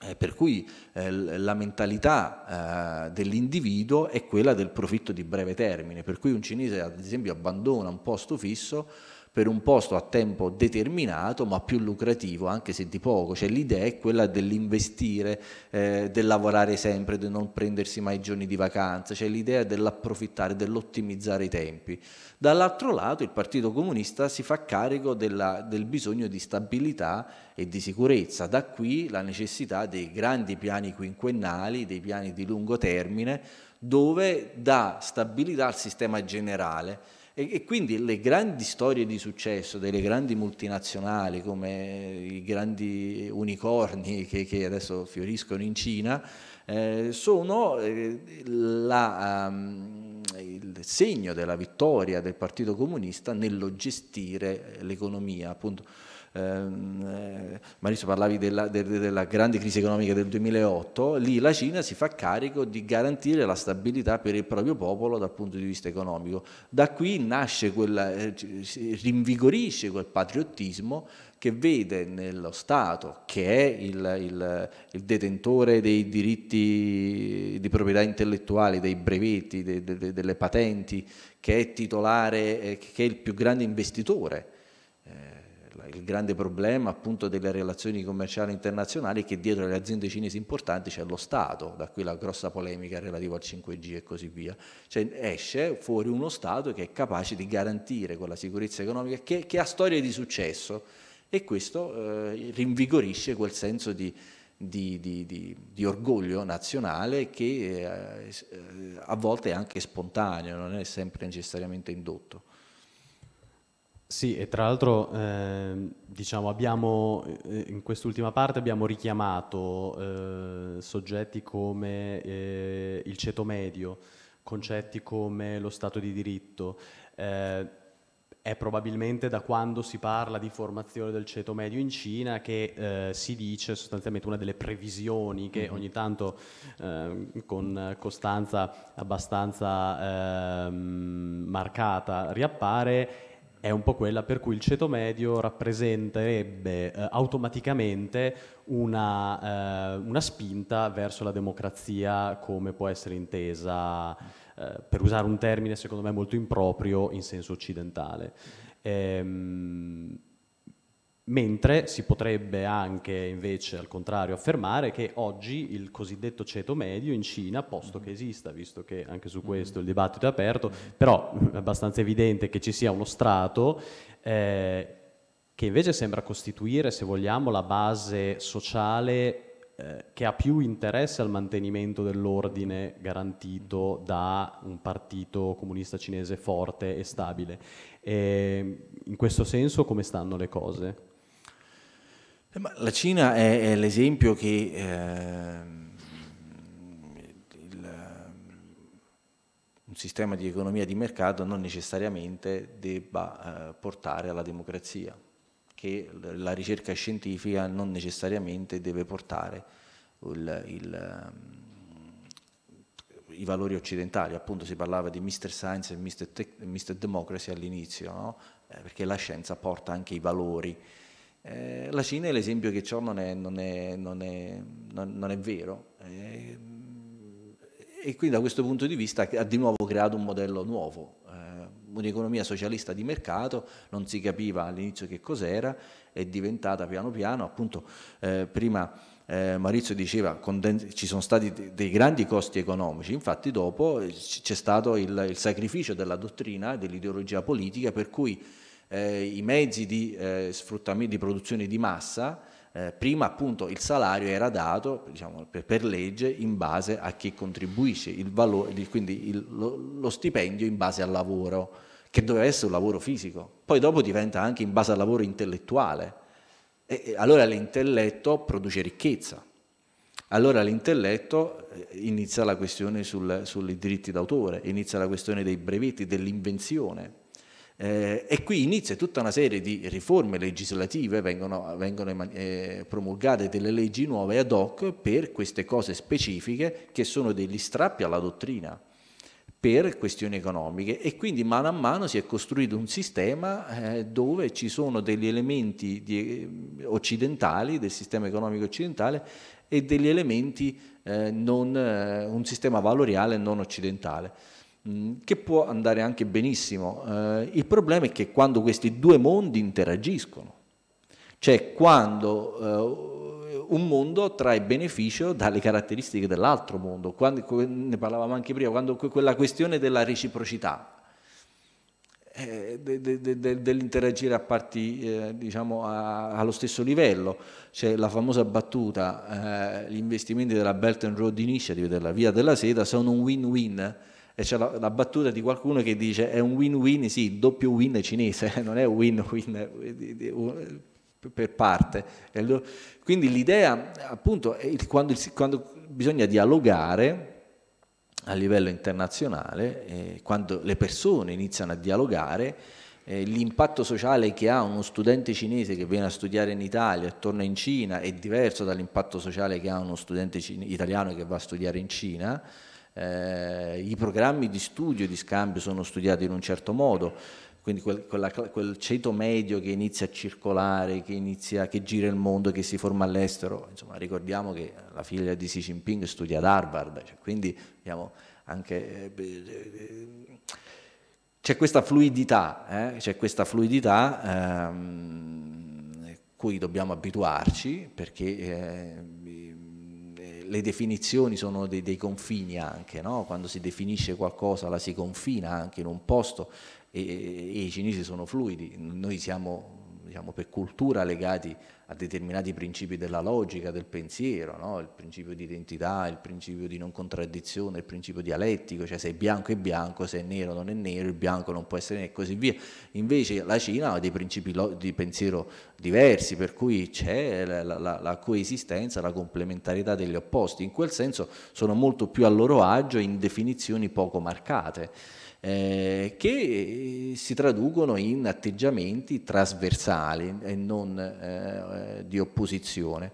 eh, per cui eh, la mentalità eh, dell'individuo è quella del profitto di breve termine, per cui un cinese ad esempio abbandona un posto fisso per un posto a tempo determinato ma più lucrativo anche se di poco, cioè l'idea è quella dell'investire, eh, del lavorare sempre, di non prendersi mai giorni di vacanza, cioè l'idea dell'approfittare, dell'ottimizzare i tempi. Dall'altro lato il Partito Comunista si fa carico della, del bisogno di stabilità e di sicurezza, da qui la necessità dei grandi piani quinquennali, dei piani di lungo termine, dove dà stabilità al sistema generale E, e, quindi le grandi storie di successo delle grandi multinazionali come i grandi unicorni che, che adesso fioriscono in Cina eh, sono eh, la, um, il segno della vittoria del Partito Comunista nello gestire l'economia. Appunto, ehm, eh, Maurizio parlavi della, de, della, grande crisi economica del 2008, lì la Cina si fa carico di garantire la stabilità per il proprio popolo dal punto di vista economico. Da qui nasce quella, eh, rinvigorisce quel patriottismo che vede nello Stato, che è il, il, il, detentore dei diritti di proprietà intellettuale, dei brevetti, de, de, delle patenti, che è titolare, eh, che è il più grande investitore il grande problema appunto delle relazioni commerciali internazionali è che dietro le aziende cinesi importanti c'è lo Stato, da qui la grossa polemica relativa al 5G e così via. Cioè esce fuori uno Stato che è capace di garantire quella sicurezza economica che, che ha storie di successo e questo eh, rinvigorisce quel senso di, di, di, di, orgoglio nazionale che eh, eh, a volte è anche spontaneo, non è sempre necessariamente indotto. Sì, e tra l'altro eh, diciamo abbiamo, eh, in quest'ultima parte abbiamo richiamato eh, soggetti come eh, il ceto medio, concetti come lo Stato di diritto. Eh, è probabilmente da quando si parla di formazione del ceto medio in Cina che eh, si dice sostanzialmente una delle previsioni che mm-hmm. ogni tanto con costanza abbastanza ehm, marcata riappare è un po' quella per cui il ceto medio rappresenterebbe eh, automaticamente una, eh, una, spinta verso la democrazia come può essere intesa, eh, per usare un termine secondo me molto improprio, in senso occidentale. Ehm, Mentre si potrebbe anche invece al contrario affermare che oggi il cosiddetto ceto medio in Cina, posto che esista, visto che anche su questo il dibattito è aperto, però è abbastanza evidente che ci sia uno strato eh, che invece sembra costituire, se vogliamo, la base sociale eh, che ha più interesse al mantenimento dell'ordine garantito da un partito comunista cinese forte e stabile. E in questo senso come stanno le cose? Eh, la Cina è, è l'esempio che eh, il, un sistema di economia di mercato non necessariamente debba eh, portare alla democrazia, che la ricerca scientifica non necessariamente deve portare il, il, i valori occidentali, appunto si parlava di Mr. Science e Mr. Mr. Democracy all'inizio, no? eh, perché la scienza porta anche i valori eh, la Cina è l'esempio che ciò non è, non è, non è, non è vero. Eh, e quindi da questo punto di vista ha di nuovo creato un modello nuovo, eh, un'economia socialista di mercato, non si capiva all'inizio che cos'era, è diventata piano piano, appunto eh, prima eh, Maurizio diceva ci sono stati dei grandi costi economici, infatti dopo c'è stato il, il sacrificio della dottrina, dell'ideologia politica per cui eh, i mezzi di eh, di produzione di massa, eh, prima appunto il salario era dato diciamo, per, per, legge in base a chi contribuisce, il valore, quindi il, lo, lo stipendio in base al lavoro, che doveva essere un lavoro fisico, poi dopo diventa anche in base al lavoro intellettuale. E, e allora l'intelletto produce ricchezza. Allora l'intelletto eh, inizia la questione sul, sui diritti d'autore, inizia la questione dei brevetti, dell'invenzione, eh, e qui inizia tutta una serie di riforme legislative, vengono, vengono eh, promulgate delle leggi nuove ad hoc per queste cose specifiche che sono degli strappi alla dottrina per questioni economiche e quindi mano a mano si è costruito un sistema eh, dove ci sono degli elementi di, eh, occidentali, del sistema economico occidentale e degli elementi, eh, non, eh, un sistema valoriale non occidentale. Mm, che può andare anche benissimo. Eh, il problema è che quando questi due mondi interagiscono, cioè quando eh, un mondo trae beneficio dalle caratteristiche dell'altro mondo, quando, ne parlavamo anche prima, quando quella questione della reciprocità, eh, de, de, de, dell'interagire a parti eh, diciamo a, allo stesso livello. C'è la famosa battuta, eh, gli investimenti della Belt and Road Initiative, della via della seta, sono un win-win e c'è la, la, battuta di qualcuno che dice è un win-win, sì, il doppio win cinese, non è un win-win per parte. Quindi l'idea appunto è quando, quando bisogna dialogare a livello internazionale, eh, quando le persone iniziano a dialogare, eh, l'impatto sociale che ha uno studente cinese che viene a studiare in Italia e torna in Cina è diverso dall'impatto sociale che ha uno studente italiano che va a studiare in Cina. Eh, I programmi di studio e di scambio sono studiati in un certo modo, quindi quel, quella, quel, ceto medio che inizia a circolare, che, inizia, che gira il mondo, che si forma all'estero, insomma ricordiamo che la figlia di Xi Jinping studia ad Harvard, cioè, quindi diciamo, anche, eh, c'è questa fluidità, eh, c'è questa fluidità ehm, cui dobbiamo abituarci perché eh, le definizioni sono dei, dei confini anche, no? quando si definisce qualcosa la si confina anche in un posto e, e i cinesi sono fluidi, noi siamo diciamo, per cultura legati a determinati principi della logica, del pensiero, no? il principio di identità, il principio di non contraddizione, il principio dialettico, cioè se è bianco è bianco, se è nero non è nero, il bianco non può essere nero e così via. Invece la Cina ha dei principi di pensiero diversi, per cui c'è la, la, la coesistenza, la complementarietà degli opposti, in quel senso sono molto più a loro agio in definizioni poco marcate eh, che si traducono in atteggiamenti trasversali e non eh, di opposizione.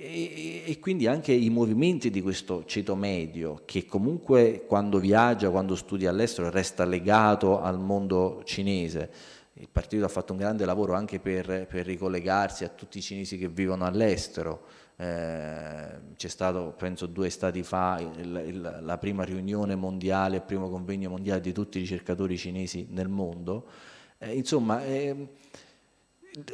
E, e, quindi anche i movimenti di questo ceto medio, che comunque quando viaggia, quando studia all'estero, resta legato al mondo cinese. Il partito ha fatto un grande lavoro anche per, per ricollegarsi a tutti i cinesi che vivono all'estero, eh, c'è stato, penso due stati fa, il, il, la prima riunione mondiale, il primo convegno mondiale di tutti i ricercatori cinesi nel mondo. Eh, insomma, eh,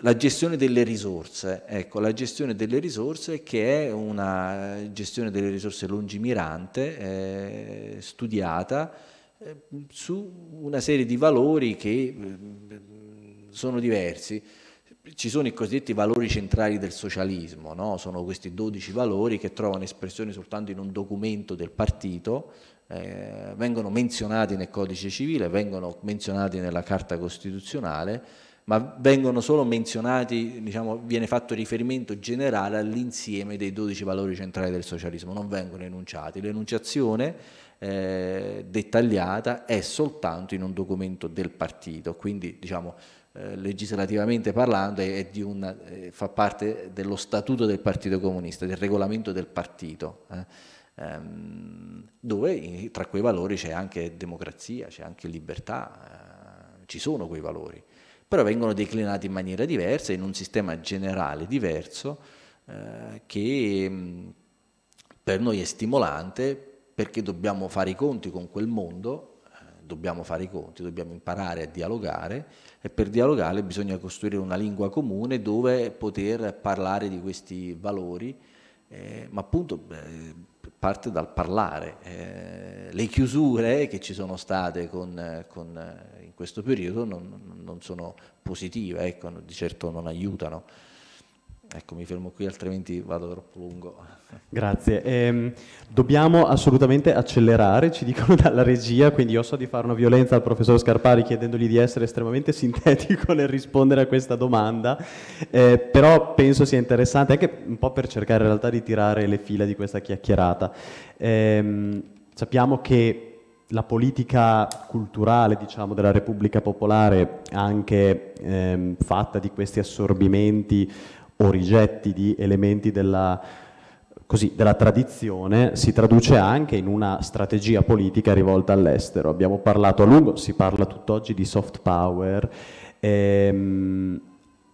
la gestione delle risorse, ecco, la gestione delle risorse che è una gestione delle risorse lungimirante, eh, studiata, eh, su una serie di valori che eh, sono diversi ci sono i cosiddetti valori centrali del socialismo, no? sono questi 12 valori che trovano espressione soltanto in un documento del partito, eh, vengono menzionati nel codice civile, vengono menzionati nella carta costituzionale, ma vengono solo menzionati, diciamo, viene fatto riferimento generale all'insieme dei 12 valori centrali del socialismo, non vengono enunciati. L'enunciazione eh, dettagliata è soltanto in un documento del partito, quindi diciamo, eh, legislativamente parlando è, è una, eh, fa parte dello statuto del Partito Comunista, del regolamento del partito, eh, ehm, dove tra quei valori c'è anche democrazia, c'è anche libertà, eh, ci sono quei valori, però vengono declinati in maniera diversa, in un sistema generale diverso, che mm, per noi è stimolante perché dobbiamo fare i conti con quel mondo dobbiamo fare i conti, dobbiamo imparare a dialogare e per dialogare bisogna costruire una lingua comune dove poter parlare di questi valori, eh, ma appunto eh, parte dal parlare. Eh, le chiusure che ci sono state con, con, in questo periodo non, non sono positive, ecco, di certo non aiutano. Ecco, mi fermo qui, altrimenti vado troppo lungo. Grazie. Eh, dobbiamo assolutamente accelerare, ci dicono dalla regia, quindi io so di fare una violenza al professor Scarpari chiedendogli di essere estremamente sintetico nel rispondere a questa domanda, eh, però penso sia interessante anche un po' per cercare in realtà di tirare le fila di questa chiacchierata. Eh, sappiamo che la politica culturale diciamo, della Repubblica Popolare, anche ehm, fatta di questi assorbimenti o rigetti di elementi della, così, della tradizione si traduce anche in una strategia politica rivolta all'estero. Abbiamo parlato a lungo, si parla tutt'oggi di soft power, ehm,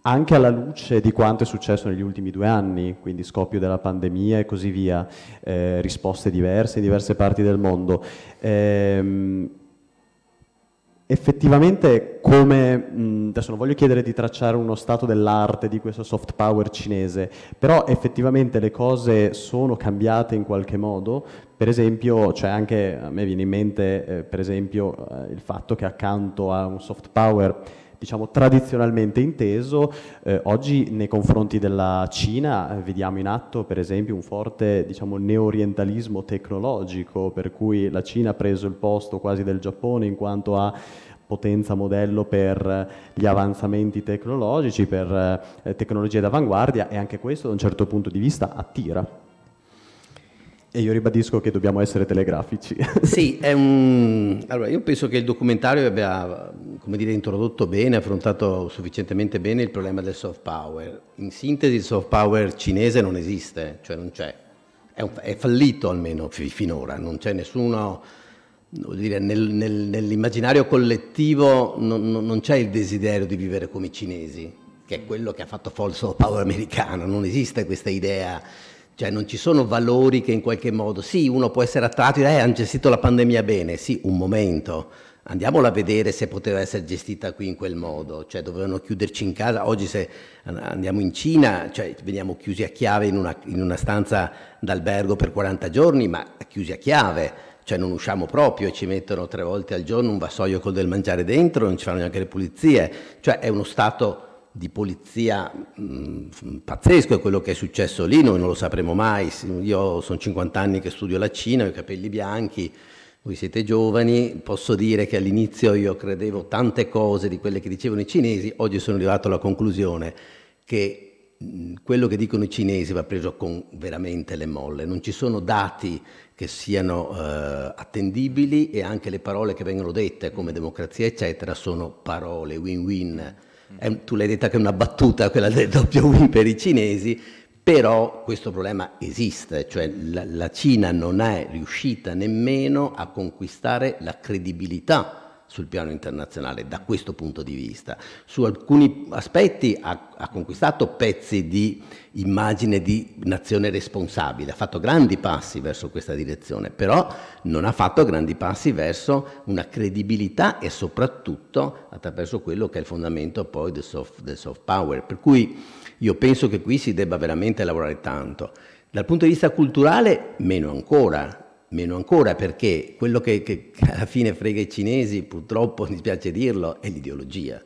anche alla luce di quanto è successo negli ultimi due anni, quindi scoppio della pandemia e così via, eh, risposte diverse in diverse parti del mondo. Ehm, effettivamente come, mh, adesso non voglio chiedere di tracciare uno stato dell'arte di questo soft power cinese, però effettivamente le cose sono cambiate in qualche modo, per esempio, cioè anche a me viene in mente eh, per esempio eh, il fatto che accanto a un soft power diciamo, tradizionalmente inteso. Eh, oggi nei confronti della Cina eh, vediamo in atto per esempio un forte diciamo, neorientalismo tecnologico, per cui la Cina ha preso il posto quasi del Giappone in quanto a potenza modello per gli avanzamenti tecnologici, per eh, tecnologie d'avanguardia e anche questo da un certo punto di vista attira. E io ribadisco che dobbiamo essere telegrafici. Sì, un... allora, io penso che il documentario abbia dire, introdotto bene, affrontato sufficientemente bene il problema del soft power. In sintesi il soft power cinese non esiste, cioè non c'è, è, un... è fallito almeno finora, non c'è nessuno, dire, nel, nel, nell'immaginario collettivo non, non c'è il desiderio di vivere come i cinesi, che è quello che ha fatto soft power americano, non esiste questa idea cioè non ci sono valori che in qualche modo, sì, uno può essere attratto e dire, eh, hanno gestito la pandemia bene, sì, un momento, andiamola a vedere se poteva essere gestita qui in quel modo, cioè dovevano chiuderci in casa, oggi se andiamo in Cina, cioè veniamo chiusi a chiave in una, in una stanza d'albergo per 40 giorni, ma chiusi a chiave, cioè non usciamo proprio e ci mettono tre volte al giorno un vassoio con del mangiare dentro, non ci fanno neanche le pulizie, cioè è uno stato di polizia mh, mm, pazzesco, è quello che è successo lì, noi non lo sapremo mai. Io sono 50 anni che studio la Cina, ho i capelli bianchi, voi siete giovani, posso dire che all'inizio io credevo tante cose di quelle che dicevano i cinesi, oggi sono arrivato alla conclusione che mm, quello che dicono i cinesi va preso con veramente le molle, non ci sono dati che siano eh, attendibili e anche le parole che vengono dette come democrazia eccetera sono parole win-win è, tu l'hai detta che è una battuta quella del doppio win per i cinesi, però questo problema esiste, cioè la, la Cina non è riuscita nemmeno a conquistare la credibilità sul piano internazionale da questo punto di vista. Su alcuni aspetti ha, ha, conquistato pezzi di immagine di nazione responsabile, ha fatto grandi passi verso questa direzione, però non ha fatto grandi passi verso una credibilità e soprattutto attraverso quello che è il fondamento poi del soft, del soft power. Per cui io penso che qui si debba veramente lavorare tanto. Dal punto di vista culturale, meno ancora, meno ancora perché quello che, che, alla fine frega i cinesi, purtroppo mi spiace dirlo, è l'ideologia.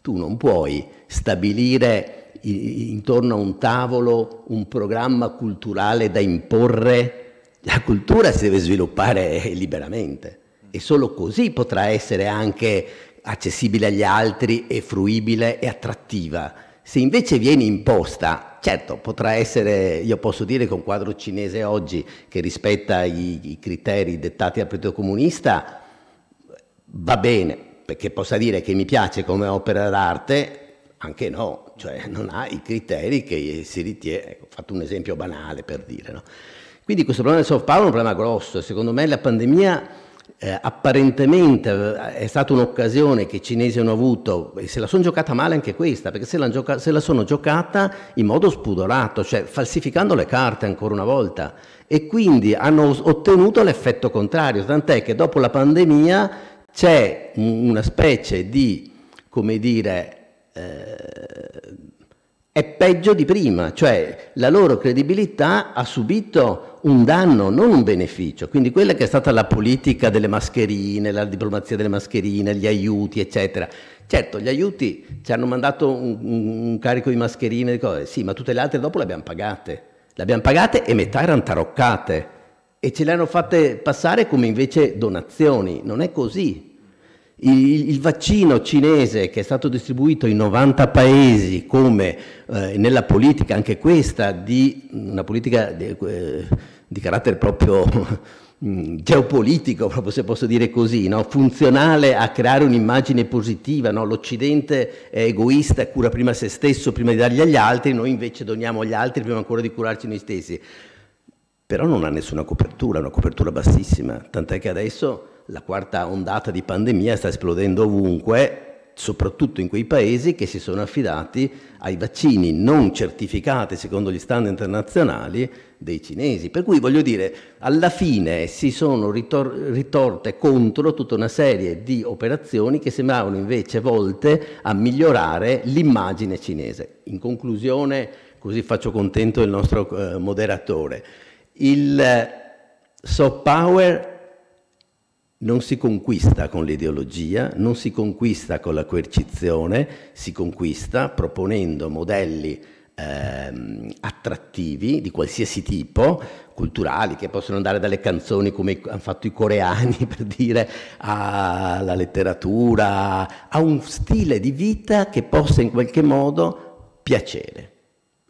Tu non puoi stabilire intorno a un tavolo un programma culturale da imporre, la cultura si deve sviluppare liberamente e solo così potrà essere anche accessibile agli altri e fruibile e attrattiva. Se invece viene imposta Certo, potrà essere, io posso dire che un quadro cinese oggi che rispetta i, i criteri dettati dal Partito Comunista va bene, perché possa dire che mi piace come opera d'arte, anche no, cioè non ha i criteri che si ritiene, ecco, ho fatto un esempio banale per dire. No? Quindi questo problema del soft power è un problema grosso, secondo me la pandemia eh, apparentemente eh, è stata un'occasione che i cinesi hanno avuto e se la sono giocata male anche questa, perché se la, gioca- se la sono giocata in modo spudorato, cioè falsificando le carte ancora una volta. E quindi hanno ottenuto l'effetto contrario, tant'è che dopo la pandemia c'è una specie di, come dire, eh, è peggio di prima, cioè la loro credibilità ha subito un danno, non un beneficio. Quindi quella che è stata la politica delle mascherine, la diplomazia delle mascherine, gli aiuti, eccetera. Certo, gli aiuti ci hanno mandato un, un carico di mascherine, cose, sì, ma tutte le altre dopo le abbiamo pagate. Le abbiamo pagate e metà erano taroccate e ce le hanno fatte passare come invece donazioni. Non è così. Il, il, vaccino cinese che è stato distribuito in 90 paesi come eh, nella politica, anche questa, di una politica di, eh, di carattere proprio mm, geopolitico, proprio se posso dire così, no? funzionale a creare un'immagine positiva. No? L'Occidente è egoista cura prima se stesso, prima di dargli agli altri, noi invece doniamo agli altri prima ancora di curarci noi stessi. Però non ha nessuna copertura, una copertura bassissima, tant'è che adesso la quarta ondata di pandemia sta esplodendo ovunque, soprattutto in quei paesi che si sono affidati ai vaccini non certificati secondo gli standard internazionali dei cinesi. Per cui voglio dire, alla fine si sono ritor- ritorte contro tutta una serie di operazioni che sembravano invece volte a migliorare l'immagine cinese. In conclusione, così faccio contento il nostro eh, moderatore, il soft power non si conquista con l'ideologia, non si conquista con la coercizione, si conquista proponendo modelli ehm, attrattivi di qualsiasi tipo, culturali, che possono andare dalle canzoni come hanno fatto i coreani, per dire, alla letteratura, a un stile di vita che possa in qualche modo piacere,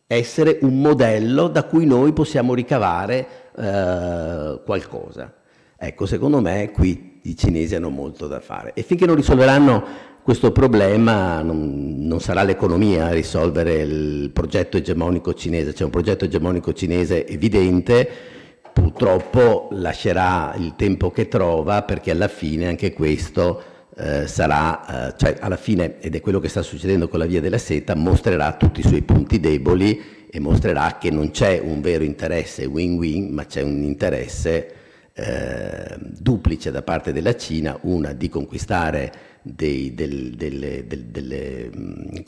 essere un modello da cui noi possiamo ricavare eh, qualcosa. Ecco, secondo me qui i cinesi hanno molto da fare e finché non risolveranno questo problema non, non sarà l'economia a risolvere il progetto egemonico cinese, c'è un progetto egemonico cinese evidente, purtroppo lascerà il tempo che trova perché alla fine anche questo eh, sarà, eh, cioè alla fine, ed è quello che sta succedendo con la via della seta, mostrerà tutti i suoi punti deboli e mostrerà che non c'è un vero interesse win-win, ma c'è un interesse eh, duplice da parte della Cina, una di conquistare dei, del, delle, del, delle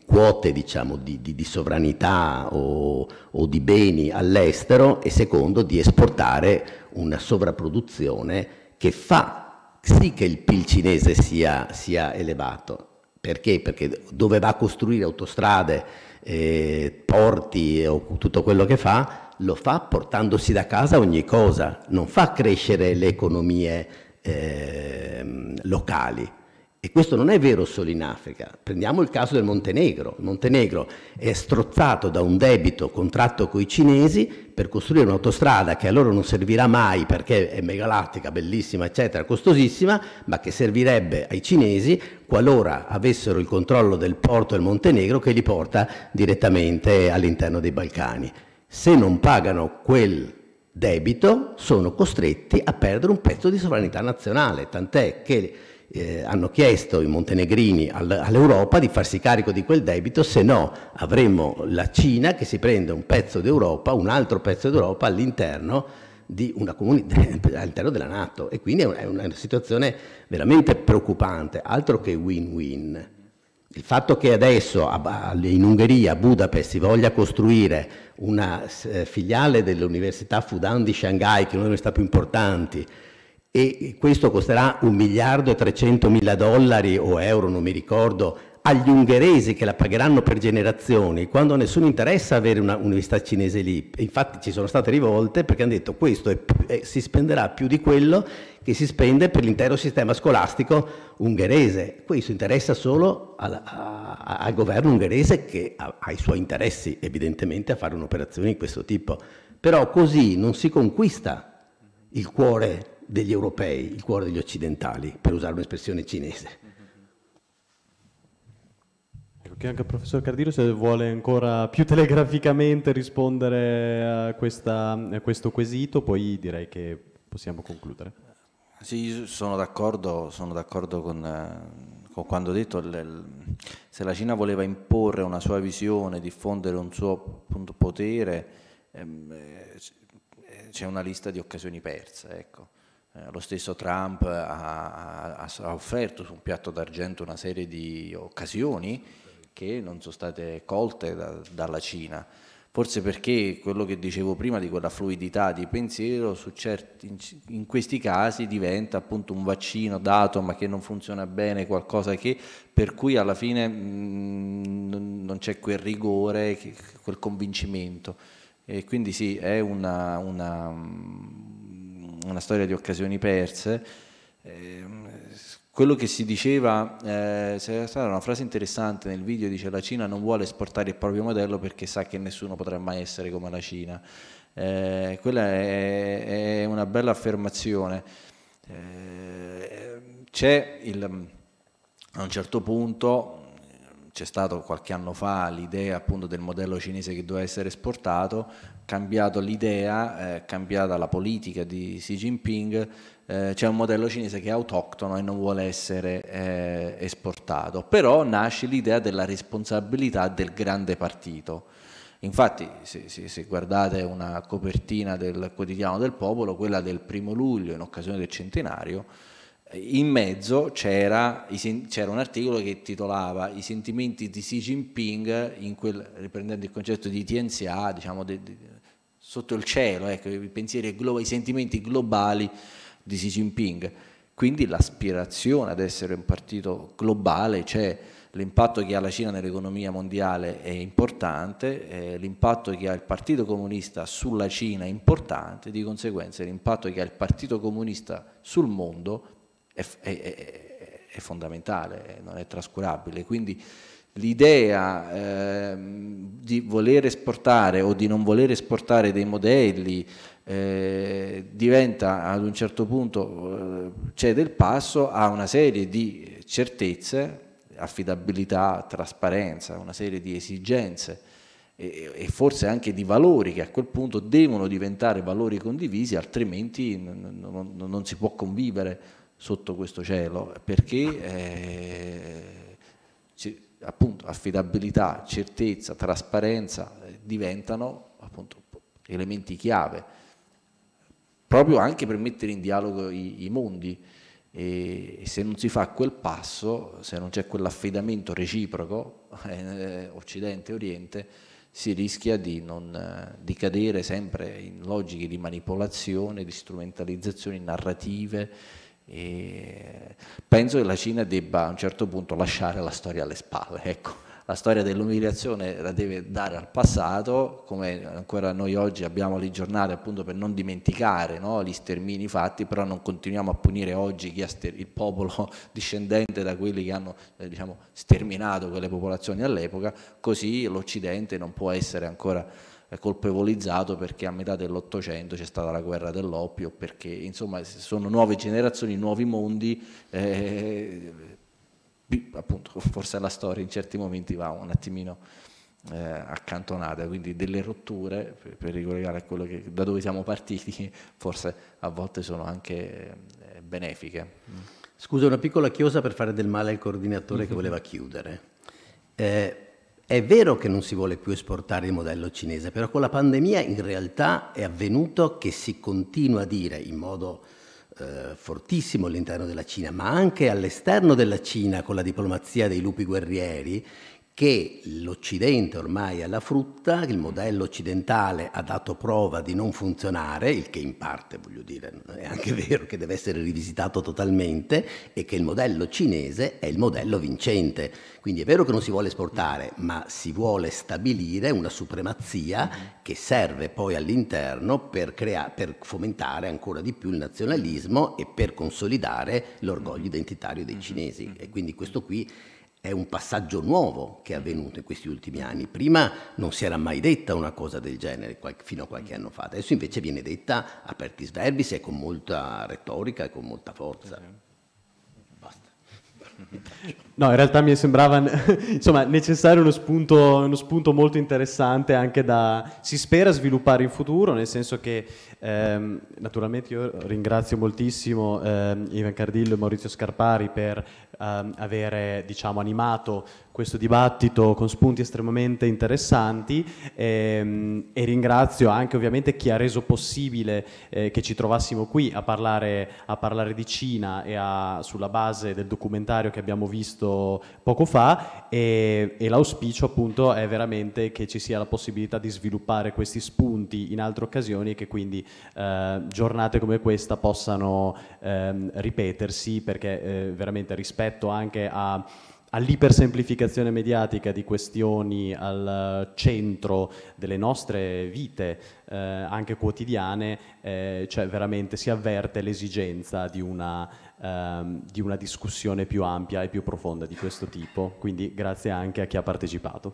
quote diciamo, di, di, di, sovranità o, o di beni all'estero e secondo di esportare una sovrapproduzione che fa sì che il PIL cinese sia, sia elevato. Perché? Perché dove va a costruire autostrade, eh, porti o tutto quello che fa, lo fa portandosi da casa ogni cosa, non fa crescere le economie eh, locali. E questo non è vero solo in Africa. Prendiamo il caso del Montenegro. Il Montenegro è strozzato da un debito contratto con i cinesi per costruire un'autostrada che a loro non servirà mai perché è megalattica, bellissima, eccetera, costosissima, ma che servirebbe ai cinesi qualora avessero il controllo del porto del Montenegro che li porta direttamente all'interno dei Balcani se non pagano quel debito sono costretti a perdere un pezzo di sovranità nazionale, tant'è che eh, hanno chiesto i montenegrini all'Europa di farsi carico di quel debito, se no avremmo la Cina che si prende un pezzo d'Europa, un altro pezzo d'Europa all'interno una all'interno della Nato e quindi è una, situazione veramente preoccupante, altro che win-win. Il fatto che adesso in Ungheria, a Budapest, si voglia costruire una eh, filiale dell'Università Fudan di Shanghai, che è una delle università più importanti, e questo costerà un miliardo e 300 mila dollari o euro, non mi ricordo, agli ungheresi che la pagheranno per generazioni, quando nessuno interessa avere una università cinese lì. Infatti ci sono state rivolte perché hanno detto questo è, è, si spenderà più di quello che si spende per l'intero sistema scolastico ungherese. Questo interessa solo al, a, al governo ungherese che ha, ha i suoi interessi evidentemente a fare un'operazione di questo tipo. Però così non si conquista il cuore degli europei, il cuore degli occidentali, per usare un'espressione cinese. Che anche il professor Cardino se vuole ancora più telegraficamente rispondere a, questa, a questo quesito, poi direi che possiamo concludere. Sì, sono d'accordo, con, con, quando ho detto se la Cina voleva imporre una sua visione, diffondere un suo appunto, potere, ehm, eh, c'è una lista di occasioni perse. Ecco. Eh, lo stesso Trump ha, ha offerto su un piatto d'argento una serie di occasioni che non sono state colte da, dalla Cina. Forse perché quello che dicevo prima di quella fluidità di pensiero certi, in, in, questi casi diventa appunto un vaccino dato ma che non funziona bene, qualcosa che, per cui alla fine mh, mm, non c'è quel rigore, quel convincimento. E quindi sì, è una, una, una storia di occasioni perse. Eh, quello che si diceva, eh, c'era stata una frase interessante nel video, dice la Cina non vuole esportare il proprio modello perché sa che nessuno potrà mai essere come la Cina. Eh, quella è, è, una bella affermazione. Eh, c'è il, a un certo punto, c'è stato qualche anno fa l'idea appunto del modello cinese che doveva essere esportato, cambiato l'idea, eh, cambiata la politica di Xi Jinping, eh, c'è un modello cinese che è autoctono e non vuole essere eh, esportato, però nasce l'idea della responsabilità del grande partito. Infatti, se, se, se, guardate una copertina del quotidiano del popolo, quella del primo luglio in occasione del centenario, in mezzo c'era, un articolo che titolava I sentimenti di Xi Jinping, quel, riprendendo il concetto di Tianxia, diciamo, de, de, sotto il cielo, ecco, i pensieri, i sentimenti globali di Xi Jinping. quindi l'aspirazione ad essere un partito globale c'è, l'impatto che ha la Cina nell'economia mondiale è importante, eh, l'impatto che ha il Partito Comunista sulla Cina è importante, di conseguenza l'impatto che ha il Partito Comunista sul mondo è, è, è, è fondamentale, non è trascurabile. Quindi l'idea eh, di voler esportare o di non voler esportare dei modelli eh, diventa ad un certo punto, eh, cede il passo a una serie di certezze, affidabilità, trasparenza, una serie di esigenze e, forse anche di valori che a quel punto devono diventare valori condivisi, altrimenti non, non, non si può convivere sotto questo cielo, perché eh, appunto affidabilità, certezza, trasparenza eh, diventano appunto elementi chiave, proprio anche per mettere in dialogo i, i mondi e, se non si fa quel passo, se non c'è quell'affidamento reciproco eh, Occidente e Oriente, si rischia di, non, di cadere sempre in logiche di manipolazione, di strumentalizzazioni narrative penso che la Cina debba a un certo punto lasciare la storia alle spalle. Ecco, la storia dell'umiliazione la deve dare al passato, come ancora noi oggi abbiamo le giornate appunto per non dimenticare no, gli stermini fatti, però non continuiamo a punire oggi il popolo discendente da quelli che hanno eh, diciamo, sterminato quelle popolazioni all'epoca, così l'Occidente non può essere ancora colpevolizzato perché a metà dell'Ottocento c'è stata la guerra dell'oppio, perché insomma sono nuove generazioni, nuovi mondi, eh, appunto forse la storia in certi momenti va un attimino eh, accantonata, quindi delle rotture, per, per ricollegare a quello che, da dove siamo partiti, forse a volte sono anche eh, benefiche. Scusa, una piccola chiosa per fare del male al coordinatore che voleva chiudere. Eh, è vero che non si vuole più esportare il modello cinese, però con la pandemia in realtà è avvenuto che si continua a dire in modo eh, fortissimo all'interno della Cina, ma anche all'esterno della Cina con la diplomazia dei lupi guerrieri, che l'Occidente ormai ha la frutta, il modello occidentale ha dato prova di non funzionare, il che in parte, voglio dire, è anche vero che deve essere rivisitato totalmente, e che il modello cinese è il modello vincente. Quindi è vero che non si vuole esportare, ma si vuole stabilire una supremazia che serve poi all'interno per, per fomentare ancora di più il nazionalismo e per consolidare l'orgoglio identitario dei cinesi. E quindi questo qui è un passaggio nuovo che è avvenuto in questi ultimi anni. Prima non si era mai detta una cosa del genere, fino a qualche anno fa. Adesso invece viene detta a pertis verbis e con molta retorica e con molta forza. No, in realtà mi sembrava insomma, necessario uno spunto, uno spunto, molto interessante anche da, si spera, sviluppare in futuro, nel senso che ehm, naturalmente io ringrazio moltissimo ehm, Ivan Cardillo e Maurizio Scarpari per ehm, avere diciamo, animato questo dibattito con spunti estremamente interessanti ehm, e ringrazio anche ovviamente chi ha reso possibile eh, che ci trovassimo qui a parlare, a parlare di Cina e a, sulla base del documentario che abbiamo visto poco fa e, e l'auspicio appunto è veramente che ci sia la possibilità di sviluppare questi spunti in altre occasioni e che quindi eh, giornate come questa possano ehm, ripetersi perché eh, veramente rispetto anche a all'ipersemplificazione mediatica di questioni al centro delle nostre vite eh, anche quotidiane, eh, cioè veramente si avverte l'esigenza di una, ehm, di una discussione più ampia e più profonda di questo tipo. Quindi grazie anche a chi ha partecipato.